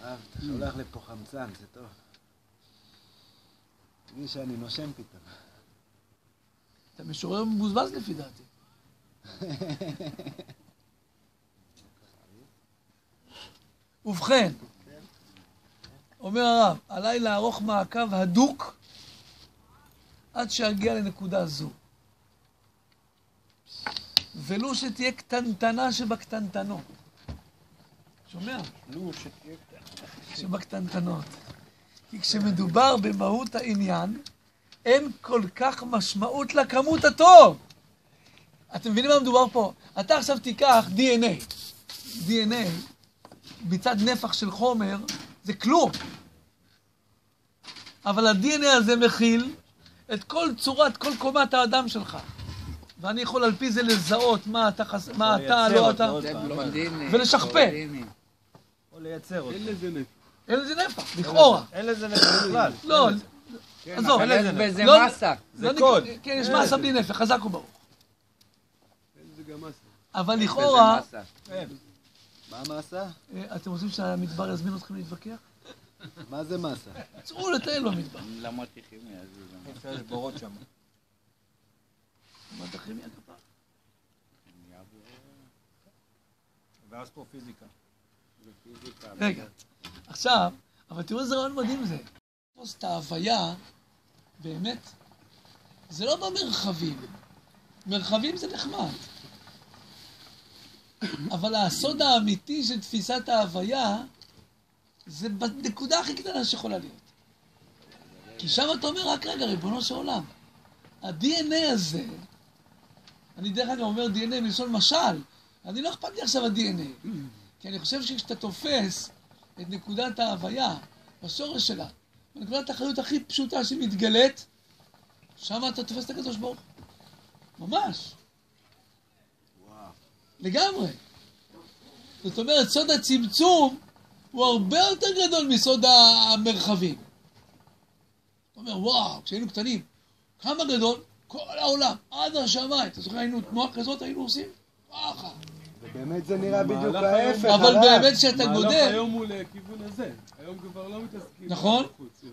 הרב, אתה שולח לפה חמצן, זה טוב. מרגיש שאני נושם פתאום. אתה משורר מבוזבז לפי דעתי. ובכן, אומר הרב, עליי לערוך מעקב הדוק עד שאגיע לנקודה זו. ולו שתהיה קטנטנה שבקטנטנות. שומע? נו, שתהיה... שבקטנטנות. כי כשמדובר במהות העניין, אין כל כך משמעות לכמות הטוב. אתם מבינים מה מדובר פה? אתה עכשיו תיקח DNA. DNA, מצד נפח של חומר, זה כלום. אבל ה-DNA הזה מכיל את כל צורת, כל קומת האדם שלך. ואני יכול על פי זה לזהות מה אתה, חס... מה אתה, לא אתה. זה. ולשכפל. או לייצר אותו. אין לזה נפח. אין לזה נפח, לכאורה. אין לזה נפח בכלל. לא, עזוב. אבל יש בזה לא- מסה. לא נק- קוד. כן, יש מסה בלי נפח, חזק וברוך. אין לזה גם מסה. אבל לכאורה, מסה. מה המסה? אה, אתם רוצים שהמדבר יזמין אתכם להתווכח? מה זה מסה? צאו לטייל במדבר. למדתי כימיה, אז זה גם... יש בורות שם. מה דחים לי הכפר? ואז פה פיזיקה. רגע, עכשיו, אבל תראו איזה רעיון מדהים זה. לתפוס את ההוויה, באמת, זה לא במרחבים. מרחבים זה נחמד. אבל הסוד האמיתי של תפיסת ההוויה, זה בנקודה הכי קטנה שיכולה להיות. כי שם אתה אומר, רק רגע, ריבונו של עולם, ה-DNA הזה, אני דרך אגב אומר DNA מלשון משל, אני לא אכפת לי עכשיו ה-DNA, כי אני חושב שכשאתה תופס את נקודת ההוויה, בשורש שלה, בנקודת האחריות הכי פשוטה שמתגלית, שם אתה תופס את הקדוש ברוך הוא. ממש. לגמרי. זאת אומרת, סוד הצמצום הוא הרבה יותר גדול מסוד המרחבים. אתה אומר, וואו, כשהיינו קטנים, כמה גדול? כל העולם, עד השמיים. אתה זוכר, היינו תנועה כזאת, היינו עושים ככה. ובאמת זה נראה בדיוק ההפך, אבל הרב. באמת כשאתה מהלך גודל, היום הוא לכיוון הזה. היום כבר לא מתעסקים. נכון?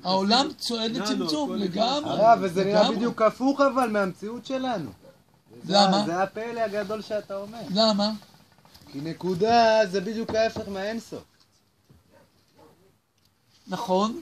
העולם צועד ננו, לצמצום, לגמרי. הרב, וזה נראה. בדיוק הפוך אבל מהמציאות שלנו. למה? זה הפלא הגדול שאתה אומר. למה? כי נקודה זה בדיוק ההפך מהאינסוף. נכון,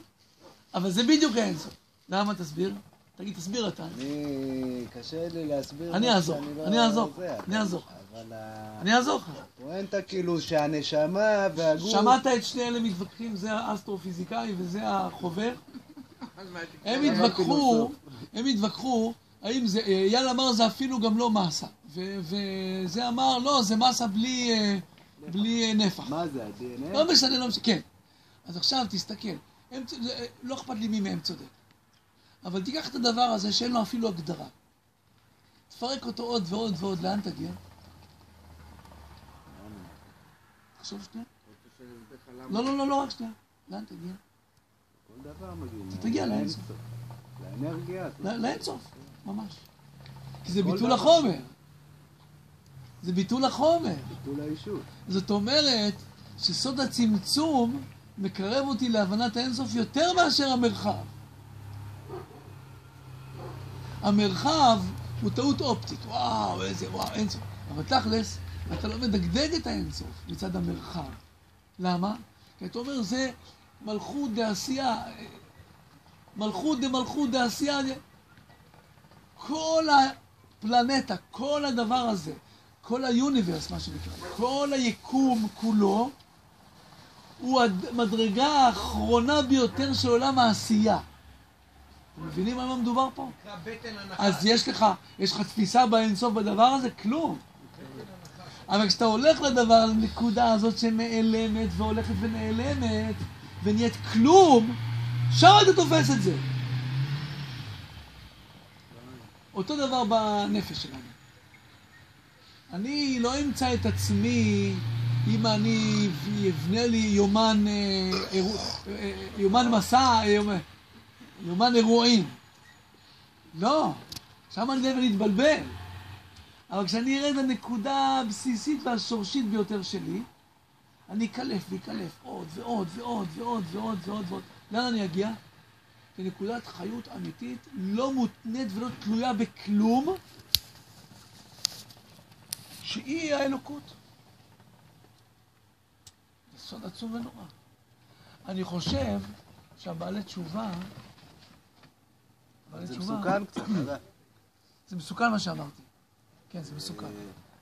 אבל זה בדיוק האינסוף. למה? תסביר. תגיד, תסביר אתה. אני, קשה לי להסביר. אני אעזור, לא אני אעזור, אני אעזור. אבל ה- אני אעזור לך. הפואנטה כאילו שהנשמה והגוף... שמעת את שני אלה מתווכחים, זה האסטרופיזיקאי וזה החובר? הם התווכחו, הם התווכחו, האם זה, אייל אמר זה אפילו גם לא מסה, וזה אמר לא, זה מסה בלי, אה, בלי אה, נפח. מה זה, ה-DNA? לא משנה, לא משנה, כן. אז עכשיו תסתכל, הם, לא אכפת לי מי מהם צודק, אבל תיקח את הדבר הזה שאין לו אפילו הגדרה. תפרק אותו עוד ועוד ועוד, לאן תגיע? תחשוב שנייה. לא, לא, לא, לא, רק שנייה. לאן תגיע? כל דבר מגיעים. אתה תגיע לאינסוף. לאנרגיה. לא- לאינסוף, ממש. כי זה ביטול דבר. החומר. זה ביטול החומר. ביטול האישות. זאת אומרת שסוד הצמצום מקרב אותי להבנת האינסוף יותר מאשר המרחב. המרחב הוא טעות אופטית, וואו, איזה וואו, אינסוף. אבל תכלס, אתה לא מדגדג את האינסוף מצד המרחב. למה? כי אתה אומר, זה מלכות דעשייה, מלכות דמלכות דעשייה. כל הפלנטה, כל הדבר הזה, כל היוניברס, מה שנקרא, כל היקום כולו, הוא המדרגה האחרונה ביותר של עולם העשייה. אתם מבינים על מה מדובר פה? אז יש לך, יש לך תפיסה באינסוף בדבר הזה? כלום. אבל כשאתה הולך לדבר, לנקודה הזאת שנעלמת והולכת ונעלמת ונהיית כלום, שם אתה תופס את זה. אותו דבר בנפש שלנו. אני לא אמצא את עצמי אם אני אבנה לי יומן, אה, אירוע- אה, יומן מסע, יומן- יומן אירועים. לא, שם אני די להתבלבל. אבל כשאני ארד לנקודה הבסיסית והשורשית ביותר שלי, אני אקלף ואקלף עוד ועוד ועוד ועוד ועוד ועוד ועוד. לאן אני אגיע? לנקודת חיות אמיתית, לא מותנית ולא תלויה בכלום, שהיא האלוקות. זה סוד עצום ונורא. אני חושב שהבעלי תשובה, בעלי זה תשובה, מסוכן קצת. זה מסוכן מה שאמרתי. כן, זה מסוכן.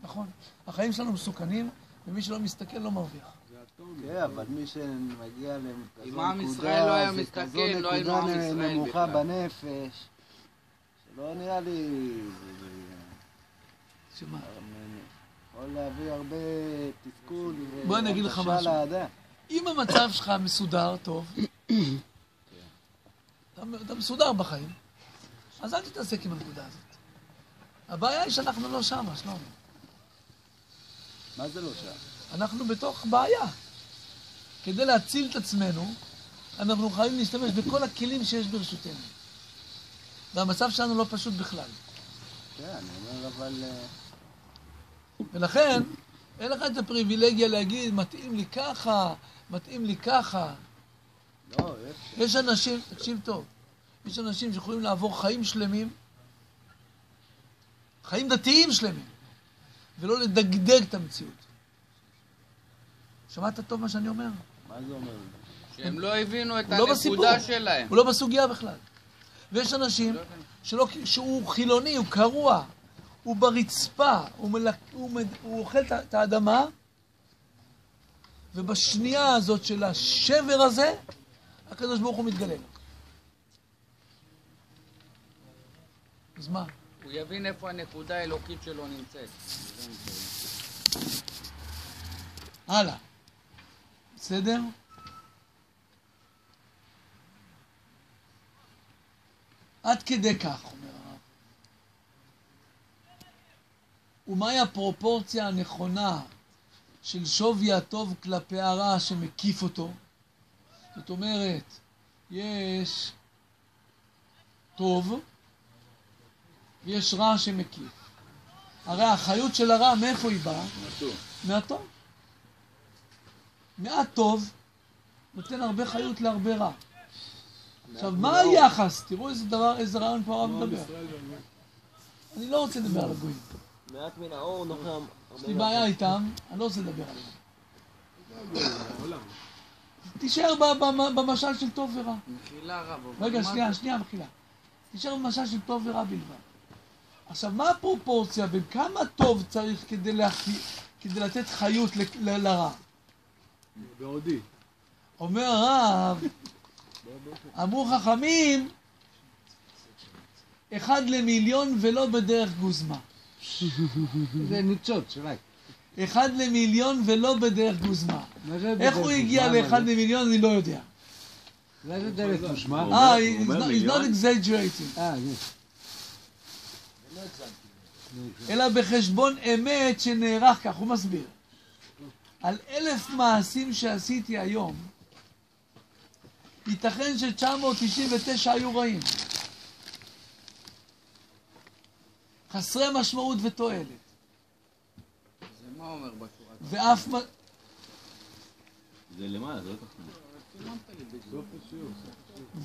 נכון. החיים שלנו מסוכנים, ומי שלא מסתכל לא מרוויח. כן, אבל מי שמגיע לכזו נקודה, לא כזו לא נקודה נמוכה. בנפש, שלא נראה לי... שמה? יכול להביא הרבה תסכול בוא אני אגיד לך משהו. אם המצב שלך מסודר, טוב, אתה, אתה מסודר בחיים, אז אל תתעסק עם הנקודה הזאת. הבעיה היא שאנחנו לא שמה, שלומי. מה זה לא שם? אנחנו בתוך בעיה. כדי להציל את עצמנו, אנחנו חייבים להשתמש בכל הכלים שיש ברשותנו. והמצב שלנו לא פשוט בכלל. כן, אומר, אבל... אה, ולכן, אין לך את הפריבילגיה להגיד, מתאים לי ככה, מתאים לי ככה. לא, יש... יש אנשים, תקשיב טוב, יש אנשים שיכולים לעבור חיים שלמים, חיים דתיים שלמים, ולא לדגדג את המציאות. שמעת טוב מה שאני אומר? מה זה אומר? שהם לא הבינו את לא בסיפור. הנקודה שלהם. הוא לא בסוגיה בכלל. ויש אנשים שלא, שהוא חילוני, הוא קרוע, הוא ברצפה, הוא, מלק, הוא, מד, הוא אוכל את האדמה, ובשנייה הזאת של השבר הזה, הקדוש ברוך הוא מתגלה לו. אז מה? הוא יבין איפה הנקודה האלוקית שלו נמצאת. הלאה. בסדר? עד כדי כך, אומר הרב. ומהי הפרופורציה הנכונה של שווי הטוב כלפי הרע שמקיף אותו? זאת אומרת, יש טוב ויש רע שמקיף. הרי החיות של הרע, מאיפה היא באה? מהטוב. מעט טוב נותן הרבה חיות להרבה רע. עכשיו, מה היחס? תראו איזה דבר, איזה רעיון פה הרב מדבר. אני לא רוצה לדבר על הגויים. מעט מן האור נוחם. יש לי בעיה איתם, אני לא רוצה לדבר עליהם. תישאר במשל של טוב ורע. מחילה רב. רגע, שנייה, שנייה, מחילה. נשאר משל של טוב ורע בלבד. עכשיו, מה הפרופורציה בין כמה טוב צריך כדי, לתת חיות ל... ל... לרע? בעודי. אומר הרב, אמרו חכמים, אחד למיליון ולא בדרך גוזמה. זה ניצוץ, רק. אחד למיליון ולא בדרך גוזמה. איך הוא הגיע גוזמה? לאחד למיליון, אני לא יודע. מה זה דרך גושמה? אה, he's not- exaggerating. אה. אלא בחשבון אמת שנערך כך, הוא מסביר. על אלף מעשים שעשיתי היום, ייתכן ש-999 היו רעים. חסרי משמעות ותועלת. זה מה אומר בשורה? ואף... מ- זה למעלה, זה לא תחתונה.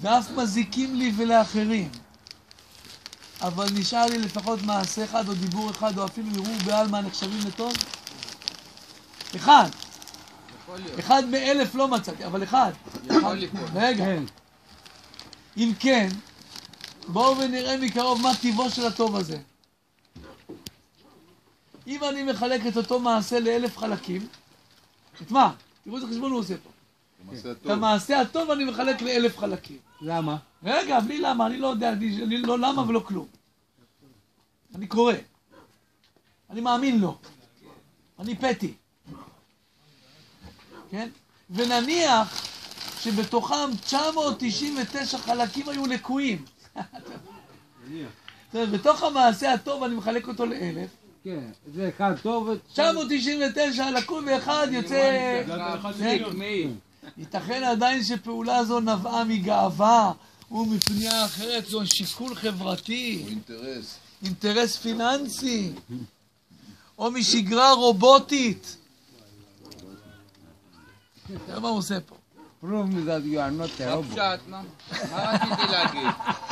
ואף מזיקים לי ולאחרים. אבל נשאר לי לפחות מעשה אחד או דיבור אחד או אפילו ערעור בעלמא נחשבים לטוב? אחד. אחד מאלף לא מצאתי, אבל אחד. יכול. רגע. אם כן, בואו ונראה מקרוב מה טיבו של הטוב הזה. אם אני מחלק את אותו מעשה לאלף חלקים, את מה? תראו איזה חשבון הוא עושה פה. את. המעשה הטוב אני מחלק לאלף חלקים. למה? רגע, בלי למה, אני לא יודע, אני, אני לא למה ולא כלום. אני קורא. אני מאמין לו. אני פטי. כן? ונניח שבתוכם 999 חלקים היו לקויים. זאת אומרת, בתוך המעשה הטוב אני מחלק אותו לאלף. כן, זה אחד טוב. 999 לקוי ואחד יוצא... כן? ייתכן עדיין שפעולה זו נבעה מגאווה ומפנייה אחרת, זו שיקול חברתי, הוא אינטרס. אינטרס פיננסי, או משגרה רובוטית. תראה מה הוא עושה פה. prove me that you are not a מה robot. פשט? מה מה רציתי להגיד?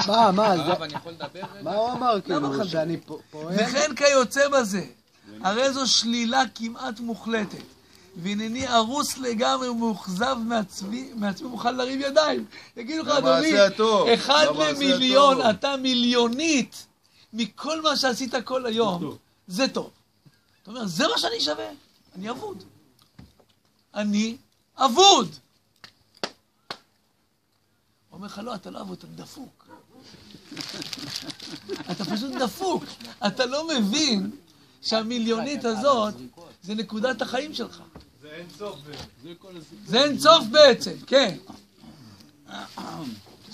מה, מה, הרב, זה... אני יכול לדבר רגע? מה הוא אמר, למה כאילו? שאני פ- פועל? וכן כיוצא בזה, הרי זו שלילה כמעט מוחלטת. והנני ארוס לגמרי ומאוכזב מעצמי, מעצמי מוכן להרים ידיים. יגידו לך, אדוני. אחד למיליון. אתה מיליונית מכל מה שעשית כל היום, זה טוב. אתה אומר, זה מה שאני שווה? אני אבוד. אני אבוד. הוא אומר לך, לא, אתה לא אבוד, אתה דפוק. אתה פשוט דפוק. אתה לא מבין שהמיליונית הזאת זה נקודת החיים שלך. זה אין סוף. זה כל הסיפור. זה אין סוף בעצם, כן.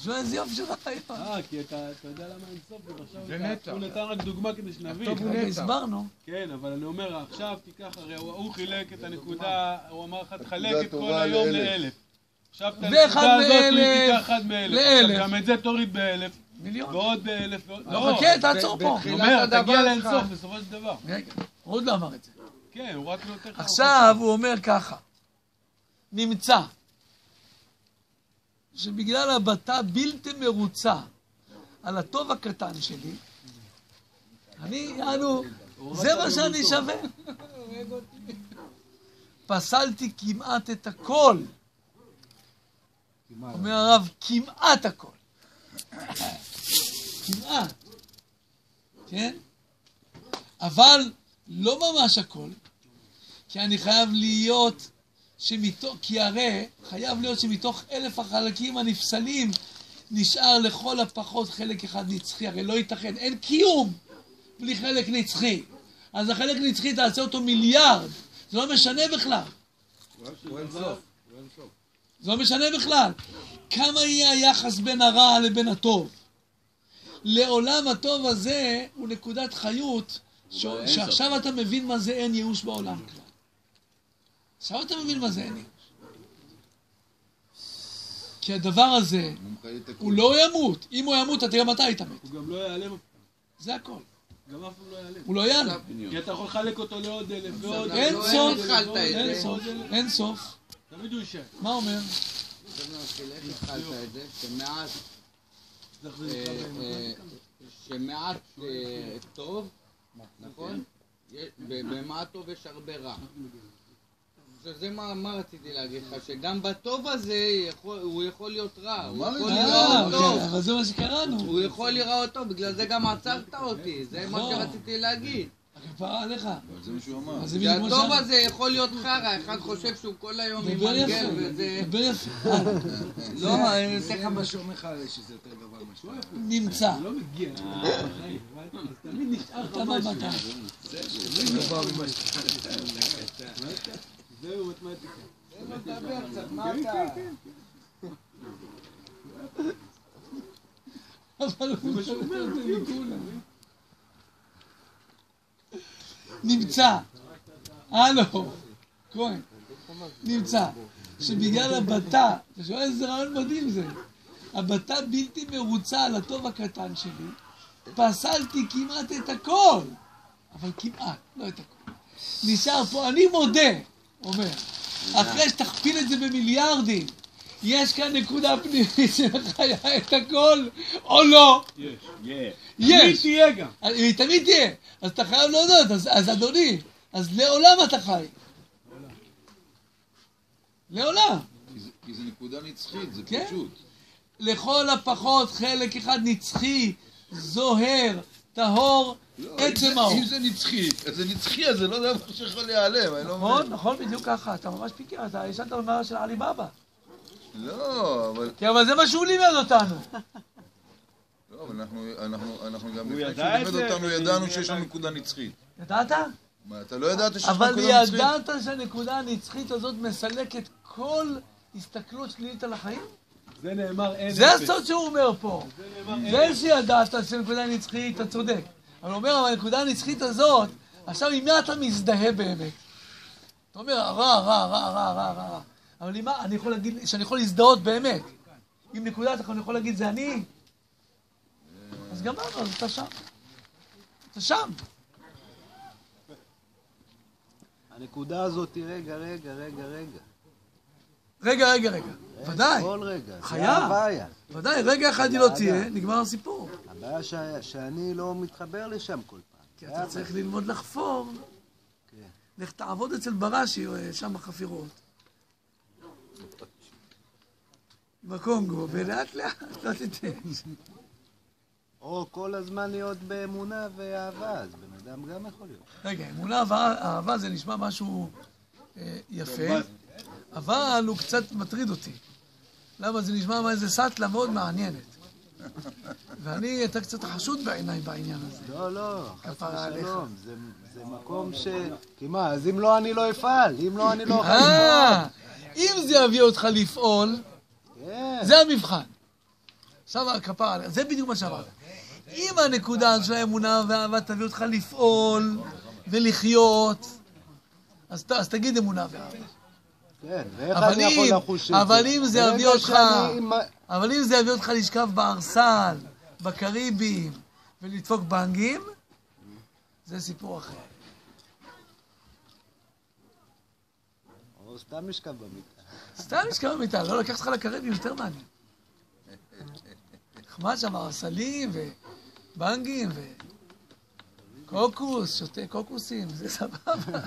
תשמע איזה יופי של רעיון. אה, כי אתה אתה יודע למה אין סוף, ועכשיו זה נטע. הוא נתן רק דוגמה כדי שנבין. טוב, רגע, הסברנו. כן, אבל אני אומר, עכשיו תיקח, הרי הוא הוא חילק את הנקודה, הוא אמר לך, תחלק את כל היום לאלף. עכשיו את הנקודה הזאת, הוא תיקח אחד מאלף. גם את זה תוריד באלף, מיליון. ועוד באלף, ועוד... לא, חכה, תעצור פה. אני אומר, תגיע. לאינסוף בסופו של דבר. רגע, הוא עוד לא אמר את זה. כן, הוא רק נותן לך... עכשיו הוא אומר ככה, נמצא שבגלל הבטה בלתי מרוצה על הטוב הקטן שלי, אני, יענו, זה מה שאני שווה. פסלתי כמעט את הכל. אומר הרב, כמעט הכל. כמעט. כן? אבל לא ממש הכל, כי אני חייב להיות שמתוך, כי הרי חייב להיות שמתוך אלף החלקים הנפסלים נשאר לכל הפחות חלק אחד נצחי, הרי לא ייתכן, אין קיום בלי חלק נצחי. אז החלק נצחי תעשה אותו מיליארד, זה לא משנה בכלל. זה לא משנה בכלל. כמה יהיה היחס בין הרע לבין הטוב? לעולם הטוב הזה הוא נקודת חיות. שעכשיו אתה מבין מה זה אין ייאוש בעולם. עכשיו אתה מבין מה זה אין. כי הדבר הזה, הוא לא ימות. אם הוא ימות, אתה גם אתה היית מת. הוא גם לא ייעלם, זה הכל. גם אף פעם לא ייעלם. הוא לא יעלה. כי אתה יכול לחלק אותו לעוד אלף ועוד אלף. אין לא סוף. אין. סוף. אין סוף. תמיד הוא יישאר. מה אומר? שמעט, אה, אה, שמעט אה, טוב, נכון? במעט טוב יש הרבה רע. שזה מה, מה רציתי להגיד לך, שגם בטוב הזה יכול, הוא יכול להיות רע, הוא יכול זה. להיראות טוב, אבל זה מה שקראנו. הוא יכול להיראות טוב, בגלל זה גם עצרת אותי, זה מה נכון. שרציתי להגיד. הכפרה עליך. זה מה שהוא אמר. זה שהטוב. הזה יכול להיות חרא, אחד חושב שהוא כל היום ממנגל יפה, וזה... דבר יפה. לא, אני אתן לך זה מה משהו. שאומר לך שזה יותר גבוה ממה שאתה אומר. נמצא. לא מגיע, בחיים, אז תמיד נשאר לך משהו. בבטה. זהו מתמטיקה. דבר קצת, מה כן, אתה... כן, אבל הוא טוב מכולם. נמצא. הלו, כהן. נמצא. שבגלל הבתה, אתה שומע איזה רעיון מדהים זה. הבתה בלתי מרוצה על הטוב הקטן שלי, פסלתי כמעט את הכל. אבל כמעט, לא את הכל. נשאר פה, אני מודה, אומר, אחרי שתכפיל את זה במיליארדים, יש כאן נקודה פנימית שמחיה את הכל, או לא? יש. יש. תמיד. תהיה גם. היא תמיד תהיה. אז אתה חייב להודות, אז, אז אדוני, אז לעולם אתה חי. לעולם. כי זה נקודה נצחית, זה כן. פשוט. לכל הפחות חלק אחד נצחי, זוהר, טהור, לא, עצם זה- האור. אם זה נצחי, אז זה נצחי, אז זה לא דבר שיכול להיעלם, אני לא נכון, מבין. נכון, בדיוק ככה, אתה ממש פיקר, אתה ישנת במערה של עלי בבא. לא, אבל... כי אבל זה מה שהוא לימד אותנו. לא, אבל אנחנו- אנחנו- אנחנו גם הוא ידע את לימד זה, אותנו, וזה ידענו שיש לנו נקודה נצחית. ידעת? מה, אתה לא ידעת שיש לנו אבל נקודה נצחית? ידעת שהנקודה הנצחית הזאת מסלקת כל הסתכלות שלילית על החיים? זה נאמר אין זה. הסוד שהוא אומר פה. זה נאמר אין זה אפס. שידעת שנקודה נצחית, אתה צודק. אבל הוא אומר, אבל הנקודה הנצחית הזאת, עכשיו עם מי אתה מזדהה באמת? אתה אומר, רע, רע, רע, רע, רע, רע. אבל עם מה, אני יכול להגיד שאני יכול להזדהות באמת. עם נקודת, אני יכול להגיד, זה אני. אז גמרנו, אז אתה שם. אתה שם. הנקודה הזאת רגע, רגע, רגע, רגע. רגע, רגע, רגע. ודאי, כל רגע. חייב. ודאי, רגע אחד היא לא תהיה, נגמר הסיפור. הבעיה שאני לא מתחבר לשם כל פעם. כי אתה צריך ללמוד לחפור. כן. לך תעבוד אצל בראשי, אה, שם בחפירות. בקונגו, ולאט לאט, לא תיתן. או כל הזמן להיות באמונה ואהבה, אז בן אדם גם יכול להיות. רגע, אמונה ואהבה זה נשמע משהו אה, יפה, אבל הוא קצת מטריד אותי. למה? זה נשמע מה איזה סאטלה מאוד מעניינת. ואני, אתה קצת חשוד בעיניי בעניין הזה. לא, לא, חס. ושלום. זה, זה מקום ש... כי מה, אז אם לא אני לא אפעל, אם לא אני לא אוכל אה, אם זה יביא אותך לפעול, כן. זה המבחן. עכשיו הכפרה זה בדיוק מה שאמרת. אם הנקודה של האמונה והאהבה תביא אותך לפעול ולחיות, אז, אז תגיד אמונה ואהבה. כן, ואיך אבל אני יכול אם- לחוש את זה? אבל אם זה יביא אותך- אבל אם זה יביא אותך לשכב בארסל, בקריבים, ולדפוק בנגים, זה סיפור אחר. או סתם לשכב במיטה. סתם לשכב במיטה, לא לקחת אותך לקריבים, יותר מעניין. נחמד שם, ארסלים ובנגים וקוקוס, שותה קוקוסים, זה סבבה.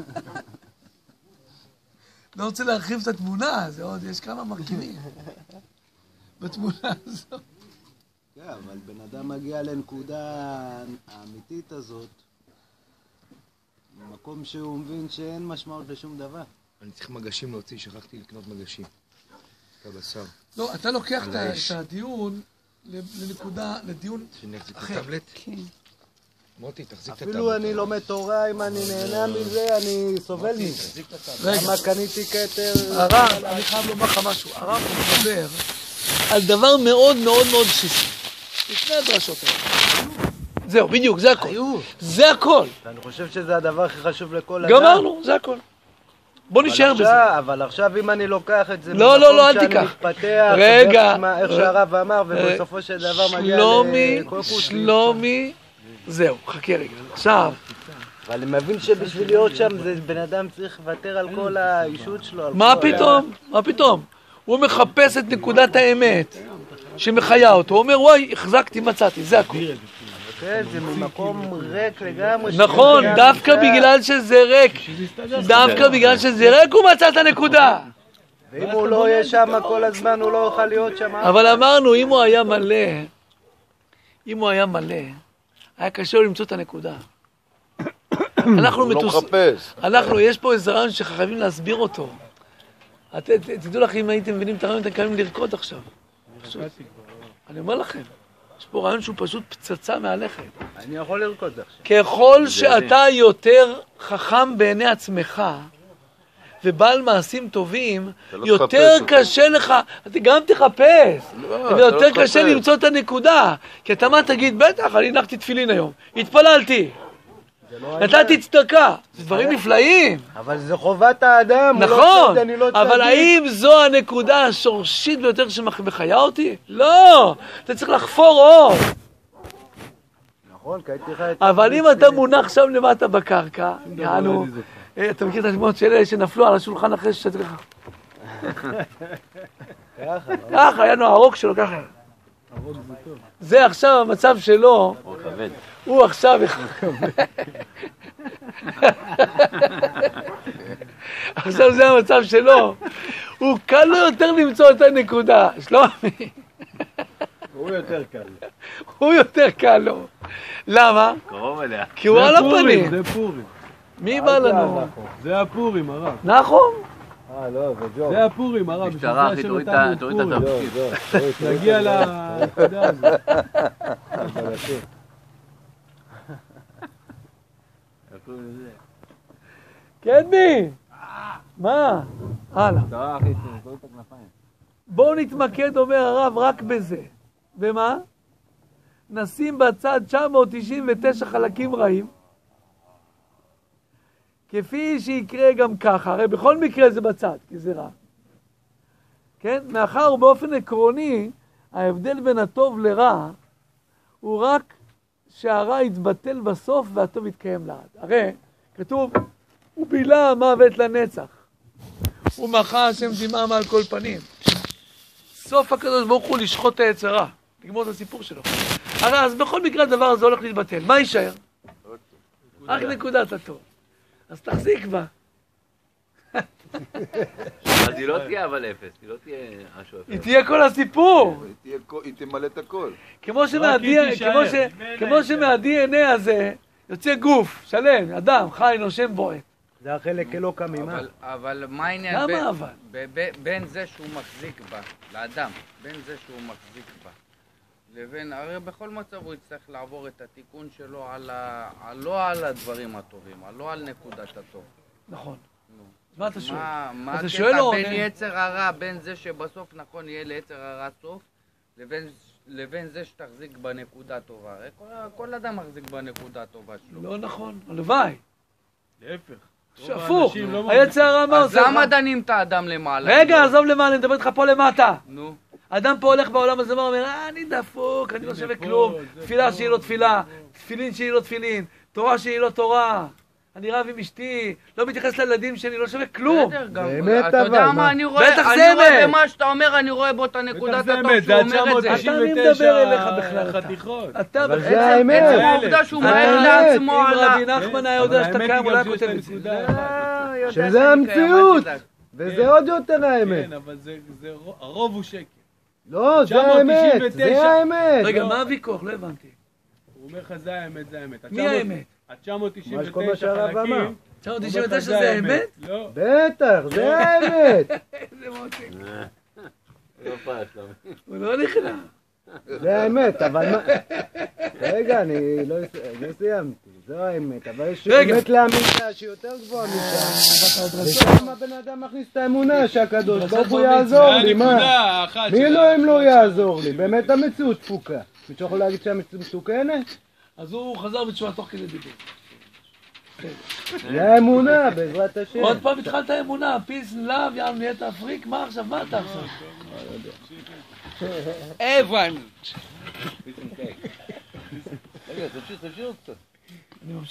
לא רוצה להרחיב את התמונה, זה עוד, יש כמה מרכיבים בתמונה הזאת. כן, אבל בן אדם מגיע לנקודה האמיתית הזאת, במקום שהוא מבין שאין משמעות לשום דבר. אני צריך מגשים להוציא, שכחתי לקנות מגשים. את הבשר. לא, אתה לוקח את הדיון לנקודה, לדיון שאני אחזיק את אחר. הטאבלט? כן. מוטי, תחזיק את הטאבלט. אפילו אני לומד תורה, אם אני נהנה מזה, אני סובל מזה. תחזיק את הטאבלט. רגע. למה קניתי כתר? הרב, אני חייב לומר לך משהו, הרב מדבר על דבר מאוד מאוד מאוד בסיסי. לפני הדרשות האלה. זהו, בדיוק, זה הכל. זה הכל. אני חושב שזה הדבר הכי חשוב לכל אדם. גמרנו, זה הכל. בוא נשאר בזה. עכשיו- אבל עכשיו אם אני לוקח את זה לא, לא, לא, אל שאני תיקח. מתפתח, רגע. איך שהרב אמר, ובסופו של דבר מגיע שלומי, לקוקוס. שלומי, זהו, חכה רגע. עכשיו, אבל אני מבין שבשביל להיות שם, זה בן אדם צריך לוותר על כל האישות שלו. מה פתאום? מה פתאום? הוא מחפש את נקודת האמת שמחיה אותו. הוא אומר, וואי, החזקתי, מצאתי, זה הכל. כן, זה ממקום ריק לגמרי. נכון, דווקא. בגלל שזה ריק, דווקא בגלל שזה ריק הוא מצא את הנקודה. ואם הוא לא יהיה שם כל הזמן, הוא לא יוכל להיות שם. אבל אמרנו, אם הוא היה מלא, אם הוא היה מלא, היה קשה לו למצוא את הנקודה. אנחנו הוא לא מטוס... מחפש. אנחנו, יש פה איזה רעיון שחייבים להסביר אותו. את, ת, תדעו לך, אם הייתם מבינים את הרעיון, אתם קיימים לרקוד עכשיו. אני אומר לכם, יש פה רעיון שהוא פשוט פצצה מהלכת. אני יכול לרקוד עכשיו. ככל שאתה יותר חכם בעיני עצמך, ובעל מעשים טובים, לא יותר. קשה לך, אתה גם תחפש, לא, ויותר לא קשה. למצוא את הנקודה. כי אתה מה תגיד, בטח, אני הנחתי תפילין היום, התפללתי, נתתי צדקה, זה דברים נפלאים. אבל זה חובת האדם. לא נכון, לא אבל. האם זו הנקודה השורשית ביותר שמחיה אותי? לא, אתה צריך לחפור עוד. נכון, כי הייתי את... אבל אם אתה מונח שם למטה בקרקע, יענו, אתה מכיר את הדמות של אלה שנפלו על השולחן אחרי ששתו לך? ככה, ככה, היה לו הרוק שלו ככה. זה עכשיו המצב שלו. הוא עכשיו... עכשיו זה המצב שלו, הוא קל לו יותר למצוא את הנקודה, שלומי, הוא יותר קל. הוא יותר קל לו. למה? קרוב אליה. כי הוא על הפנים. זה פורים. מי בא לנו? זה הפורים, הרב. נחום? אה, לא, זה ג'וב. זה הפורים, הרב. משטרה, אחי, תוריד את. התפקיד. נגיע לנקודה הזאת. קדמי! מה? הלאה. בואו נתמקד, אומר הרב, רק בזה. ומה? נשים בצד 999 חלקים רעים, כפי שיקרה גם ככה, הרי בכל מקרה זה בצד, כי זה רע. כן? מאחר ובאופן עקרוני, ההבדל בין הטוב לרע הוא רק שהרע יתבטל בסוף והטוב יתקיים לעד. הרי כתוב, הוא בילה המוות לנצח. ומחה השם דמעה מעל כל פנים. סוף הקדוש ברוך הוא לשחוט את היצרה. לגמור את הסיפור שלו. הרי אז בכל מקרה הדבר הזה הולך להתבטל. מה יישאר? רק נקודת הטוב. אז תחזיק בה. אז היא לא תהיה אבל אפס, היא לא תהיה משהו אפס. היא תהיה כל הסיפור. היא תמלא את הכל. כמו שמה-DNA הזה יוצא גוף שלם, אדם, חי, נושם, בועט. זה החלק אלוקא ממה. אבל, אבל מה העניין בין זה שהוא מחזיק בה, לאדם, בין זה שהוא מחזיק בה, לבין, הרי בכל מצב הוא יצטרך לעבור את התיקון שלו על ה... על- לא על הדברים הטובים, על- לא על נקודת הטוב. נכון. נו. אז מה אתה שואל? מה, מה אתה הקטע שואל או בין עונה? יצר הרע, בין זה שבסוף נכון יהיה ליצר הרע סוף, לבין, לבין זה שתחזיק בנקודה טובה. הרי כל, כל אדם מחזיק בנקודה הטובה שלו. לא נכון, הלוואי. להפך. הפוך, האנשים לא היצר הרע מה אז עושה למה לך? דנים את האדם למעלה? רגע? עזוב למעלה, אני מדבר איתך פה למטה. נו. אדם פה הולך בעולם הזה ואומר, אה, אני דפוק, אני לא שווה כלום. תפילה. שהיא לא תפילה, תפילין שהיא לא תפילין, תורה שהיא לא תורה. אני רב עם אשתי, לא מתייחס לילדים שלי, לא שווה כלום. בסדר, גם, באמת, אתה יודע אבל, מה? אני רואה? בטח אני זה רואה אמת. במה שאתה אומר, אני רואה בו את בטח הנקודת זה הטוב שהוא אומר את זה. אתה, מי מדבר אליך 999 בכלל, אתה? חתיכות. אתה אבל בכלל- זה האמת. עצם. העובדה שהוא האמת. לעצמו אם על ה... רבי נחמן היה אבל יודע שאתה קיים, לא שיש כותב את זה. שזה המציאות. וזה עוד יותר האמת. כן, אבל זה, זה, הרוב הוא שקר. לא, זה האמת. 999. זה האמת. רגע, לא. מה הוויכוח? לא הבנתי. הוא אומר לך זה האמת, זה האמת. מי האמת? ה-999 מה שכל מה שהרב אמר. חלקים. 999 זה האמת? לא. בטח, זה האמת. איזה מותק. לא פרש, לא. הוא לא נכנע. זה האמת, אבל מה... רגע, אני לא לא סיימתי. זו האמת, אבל יש. אמת לאמיתה שהיא יותר גבוהה משם. ושם הבן אדם מכניס את האמונה שהקדוש ברוך הוא יעזור לי, מה? מי של לא אם לא יעזור לי? באמת המציאות תפוקה. מישהו יכול להגיד שהמציאות מסוכנת? אז הוא חזר בתשובה תוך כדי דיבור. זה האמונה, בעזרת השם. עוד פעם התחלת אמונה, פיס לאב, יאללה נהיית אפריק, מה עכשיו? מה אתה עכשיו?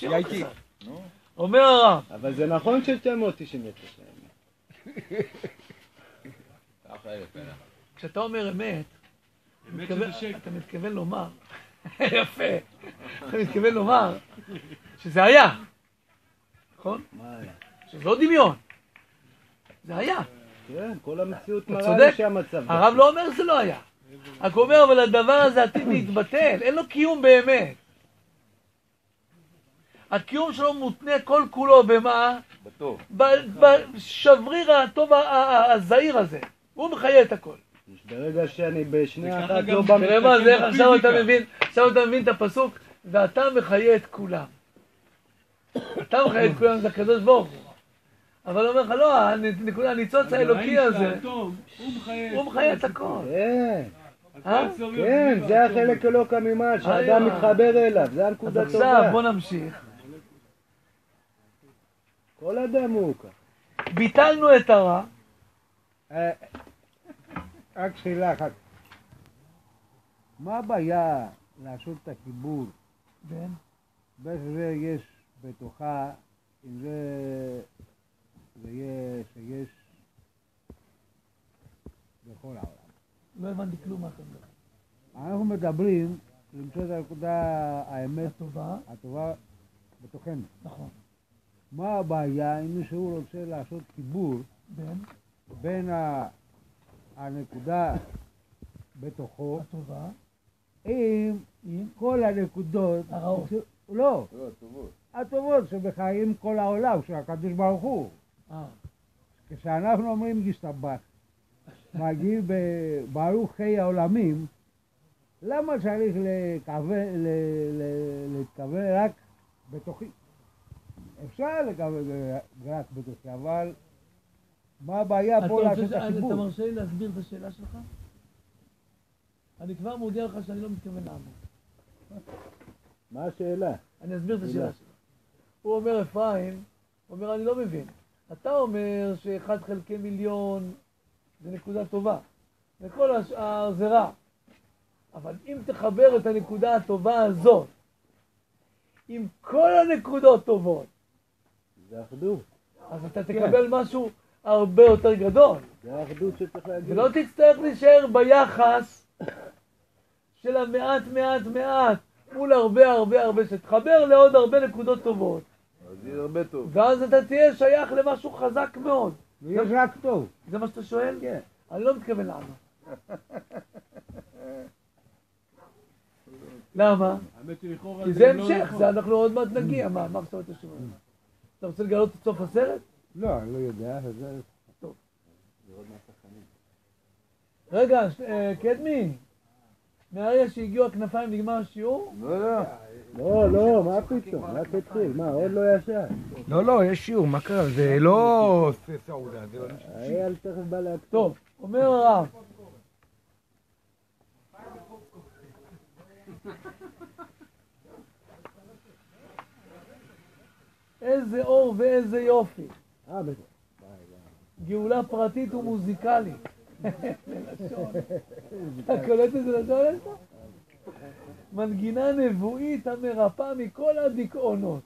עוד קצת. אומר הרב, אבל זה נכון ש-999 כשאתה אומר אמת, אתה מתכוון- אתה לומר יפה. אני מתכוון לומר שזה היה, נכון? שזה לא דמיון. זה היה. כן, כל המציאות מראה. לי שהמצב... הרב לא אומר שזה לא היה. רק אומר, אבל הדבר הזה עתיד להתבטל, אין לו קיום באמת. הקיום שלו מותנה כל כולו במה? בטוב. ב- בשבריר הטוב ה- ה- ה- הזעיר הזה. הוא מחיה את הכל. ברגע שאני בשנייה וככה אחת לא בא... תראה מה זה, עכשיו אתה. מבין, עכשיו אתה מבין את הפסוק, ואתה מחיה את כולם. אתה מחיה את כולם, זה הקדוש ברוך הוא. אבל הוא אומר לך, לא, הנקודה, הניצוץ האלוקי הזה, הוא מחיה הוא מחיה את הכל. כן. אה? כן, זה החלק ממש, שהאדם אה. מתחבר אליו, זה אז הנקודה עכשיו טובה. בוא נמשיך. כל אדם הוא כך. ביטלנו את הרע, אה, רק שאלה אחת. מה הבעיה לעשות את החיבור? כן. בזה יש בתוכה, אם זה, יהיה, שיש בכל העולם. לא הבנתי כלום מה אתה מדבר. אנחנו מדברים למצוא את הנקודה, האמת הטובה, הטובה בתוכנו. נכון. מה הבעיה אם מישהו רוצה לעשות חיבור בין בין ה- הנקודה בתוכו הטובה, עם עם כל הנקודות, הרעות. ש- לא, לא, טובות. הטובות שבחיים כל העולם, של הקדוש ברוך הוא. כשאנחנו אומרים גיסטבח, מגיעים בברוך חיי העולמים, למה צריך להתכוון רק בתוכי? אפשר לכוון רק בתוכי, אבל מה הבעיה אתה פה לעשות את אתה החיבור? מרשה לי להסביר את השאלה שלך? אני כבר מודיע לך שאני לא מתכוון לענות. מה השאלה? אני אסביר את השאלה שאלה. שלך. הוא אומר, אפרים, הוא אומר, אני לא מבין. אתה אומר שאחד חלקי מיליון זה נקודה טובה, וכל השאר זה רע. אבל אם תחבר את הנקודה הטובה הזאת עם כל הנקודות טובות, זה אחדות. אז אתה תקבל משהו הרבה יותר גדול. זה האחדות שצריך להגיד. ולא תצטרך להישאר ביחס של המעט מעט מעט מול הרבה הרבה הרבה, שתחבר לעוד הרבה נקודות טובות. הרבה טוב. ואז אתה תהיה שייך למשהו חזק מאוד. ויש רק טוב. זה מה שאתה שואל? כן. אני לא מתכוון לענות. למה? כי זה לא המשך, נכון. זה אנחנו עוד מעט נגיע. מה, מה עכשיו אתה שואל? אתה רוצה לגלות את סוף הסרט? לא, אני לא יודע, זה... רגע, אה, קדמי, מהרגע שהגיעו הכנפיים נגמר השיעור? לא, לא. לא, לא, מה פתאום? רק התחיל, מה, עוד לא ישן? לא, לא, יש שיעור, מה קרה? זה לא סעודה, זה לא... אייל תכף בא להקטין. טוב, אומר הרב, איזה אור ואיזה יופי. אה. גאולה פרטית ומוזיקלית. אתה קולט איזה לשון יש לך? מנגינה נבואית המרפאה מכל הדיכאונות.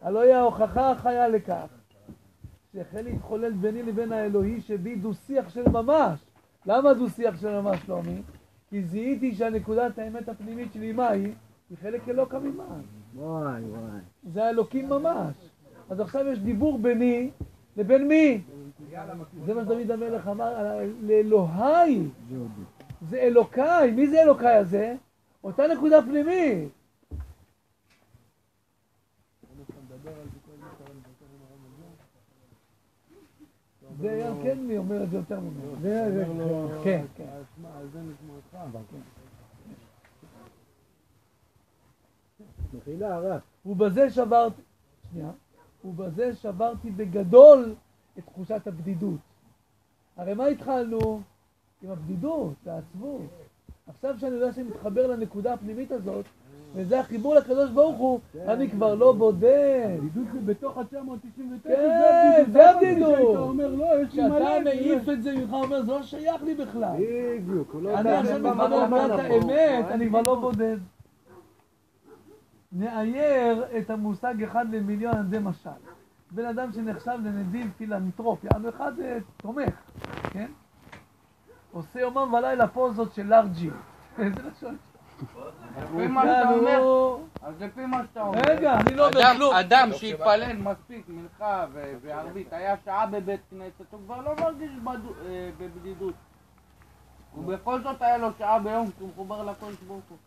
הלא היא ההוכחה החיה לכך שהחל להתחולל ביני לבין האלוהי שבי דו-שיח של ממש. למה דו-שיח של ממש, שלומי? כי זיהיתי שהנקודת האמת הפנימית שלי, מה היא? היא חלק אלוקא ממש. וואי, וואי. זה האלוקים ממש. אז עכשיו יש דיבור ביני לבין מי? זה מה שדוד המלך אמר, לאלוהי. זה אלוקיי. מי זה אלוקיי הזה? אותה נקודה פנימית. זה היה כן מי אומר את זה יותר ממנו. זה, זה, כן, כן. מחילה, הרב. ובזה שברתי, שנייה, ובזה שברתי בגדול את תחושת הבדידות. הרי מה התחלנו? עם הבדידות, העצבות. עכשיו שאני יודע שאני מתחבר לנקודה הפנימית הזאת, וזה החיבור לקדוש ברוך הוא, אני כבר לא בודד. בדיוק זה בתוך ה-999, כן, זה הבדידות. אתה אומר, לא. כשאתה מעיף את זה ממך, אומר, זה לא שייך לי בכלל. בדיוק, הוא לא אני עכשיו מתחבר הנכון. האמת, אני כבר לא בודד. נאייר את המושג אחד למיליון על ידי משל. בן אדם שנחשב לנדיב פילנטרופ, יענו אחד אה, תומך, כן? עושה יומם ולילה פוזות של לארג'י. איזה לשון? לפי מה שאתה אומר, אז לפי מה שאתה אומר, רגע, אני לא אומר אדם- כלום. אדם שהתפלל מספיק מנחה ו- וערבית, היה שעה בבית כנסת, הוא כבר לא מרגיש אה, בבדידות. ובכל זאת היה לו שעה ביום שהוא מחובר לקודש ברוך הוא.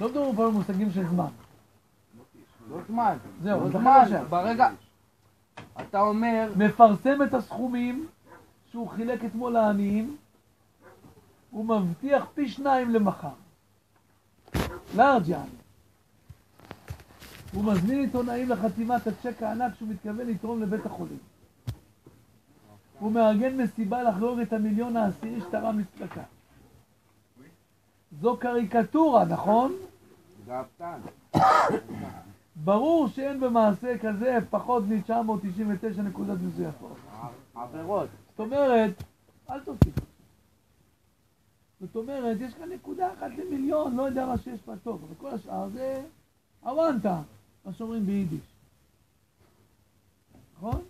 לא מדברים פה על מושגים של זמן. לא זמן. זהו, לא זמן. ברגע... אתה אומר... מפרסם את הסכומים שהוא חילק אתמול לעניים, הוא מבטיח פי שניים למחר. לארג' יעני. הוא מזמין עיתונאים לחתימת הצ'ק הענק שהוא מתכוון לתרום לבית החולים. הוא מארגן מסיבה לחגוג את המיליון העשירי שתרם לצדקה. זו קריקטורה, נכון? ברור שאין במעשה כזה פחות מ-999 נקודות מזויפות. עבירות. זאת אומרת, אל תוסיף. זאת אומרת, יש כאן נקודה אחת למיליון, לא יודע מה שיש בה טוב, אבל כל השאר זה הוואנטה, מה שאומרים ביידיש. נכון?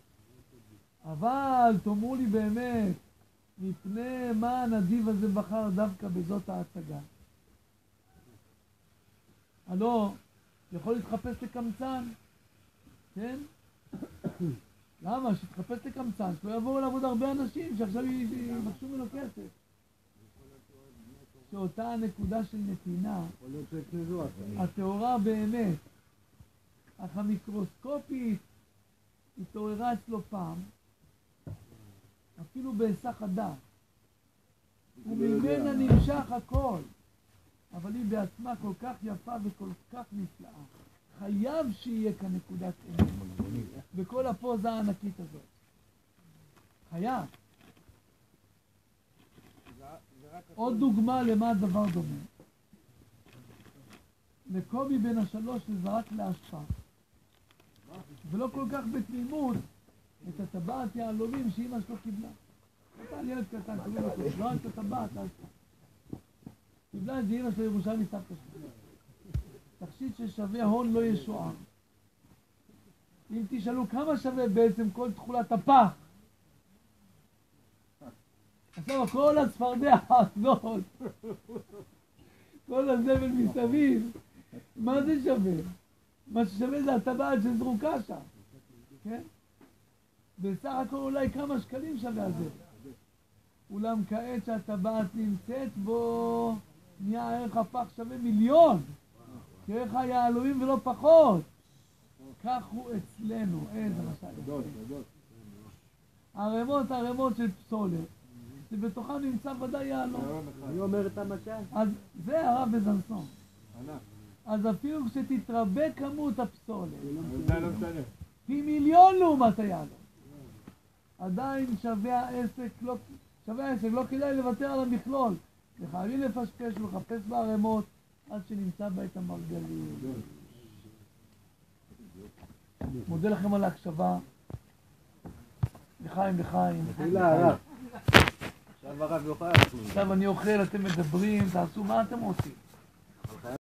אבל תאמרו לי באמת, מפני מה הנדיב הזה בחר דווקא בזאת ההצגה? הלא, יכול להתחפש לקמצן, כן? למה? שיתחפש לקמצן, שלא יבואו לעבוד הרבה אנשים שעכשיו יבקשו ממנו כסף. שאותה הנקודה של נתינה, הטהורה באמת, אך המיקרוסקופית התעוררה אצלו פעם, אפילו בהיסח הדעת, וממנה נמשך הכל, אבל היא בעצמה כל כך יפה וכל כך נפלאה. חייב שיהיה כאן נקודת אמת בכל הפוזה הענקית הזאת. חייב. עוד דוגמה למה הדבר דומה. לקובי בן השלוש שזרק לאשפה, ולא כל כך בתמימות, את הטבעת יהלומים שאימא שלו קיבלה. קטן, ילד קטן, קוראים לו קובי, לא את הטבעת, אשפה. קיבלה את זה אימא שלו ירושלמי סבתא שלו. תכשיט ששווה הון לא ישוער. אם תשאלו כמה שווה בעצם כל תכולת הפח, עכשיו כל הצפרדע הזאת, כל הזבל מסביב, מה זה שווה? מה ששווה זה הטבעת שזרוקה שם, כן? בסך הכל אולי כמה שקלים שווה הזה. אולם כעת שהטבעת נמצאת בו, נהיה ערך הפח שווה מיליון. כערך היהלומים ולא פחות. כך הוא אצלנו, איזה משל. ערימות ערימות של פסולת, שבתוכם נמצא ודאי יהלום. אני אומר את המשל. אז זה הרב בזנסון. אז אפילו כשתתרבה כמות הפסולת, זה לא. פי מיליון לעומת היהלום, עדיין שווה העסק, לא, שווה העסק, לא כדאי לוותר על המכלול. וחייבים לפשפש ולחפש בערימות עד שנמצא בה את המרגלים. מודה לכם על ההקשבה. לחיים, לחיים. תפילה, הרב. יוכל. עכשיו אני אוכל, אתם מדברים, תעשו מה אתם רוצים.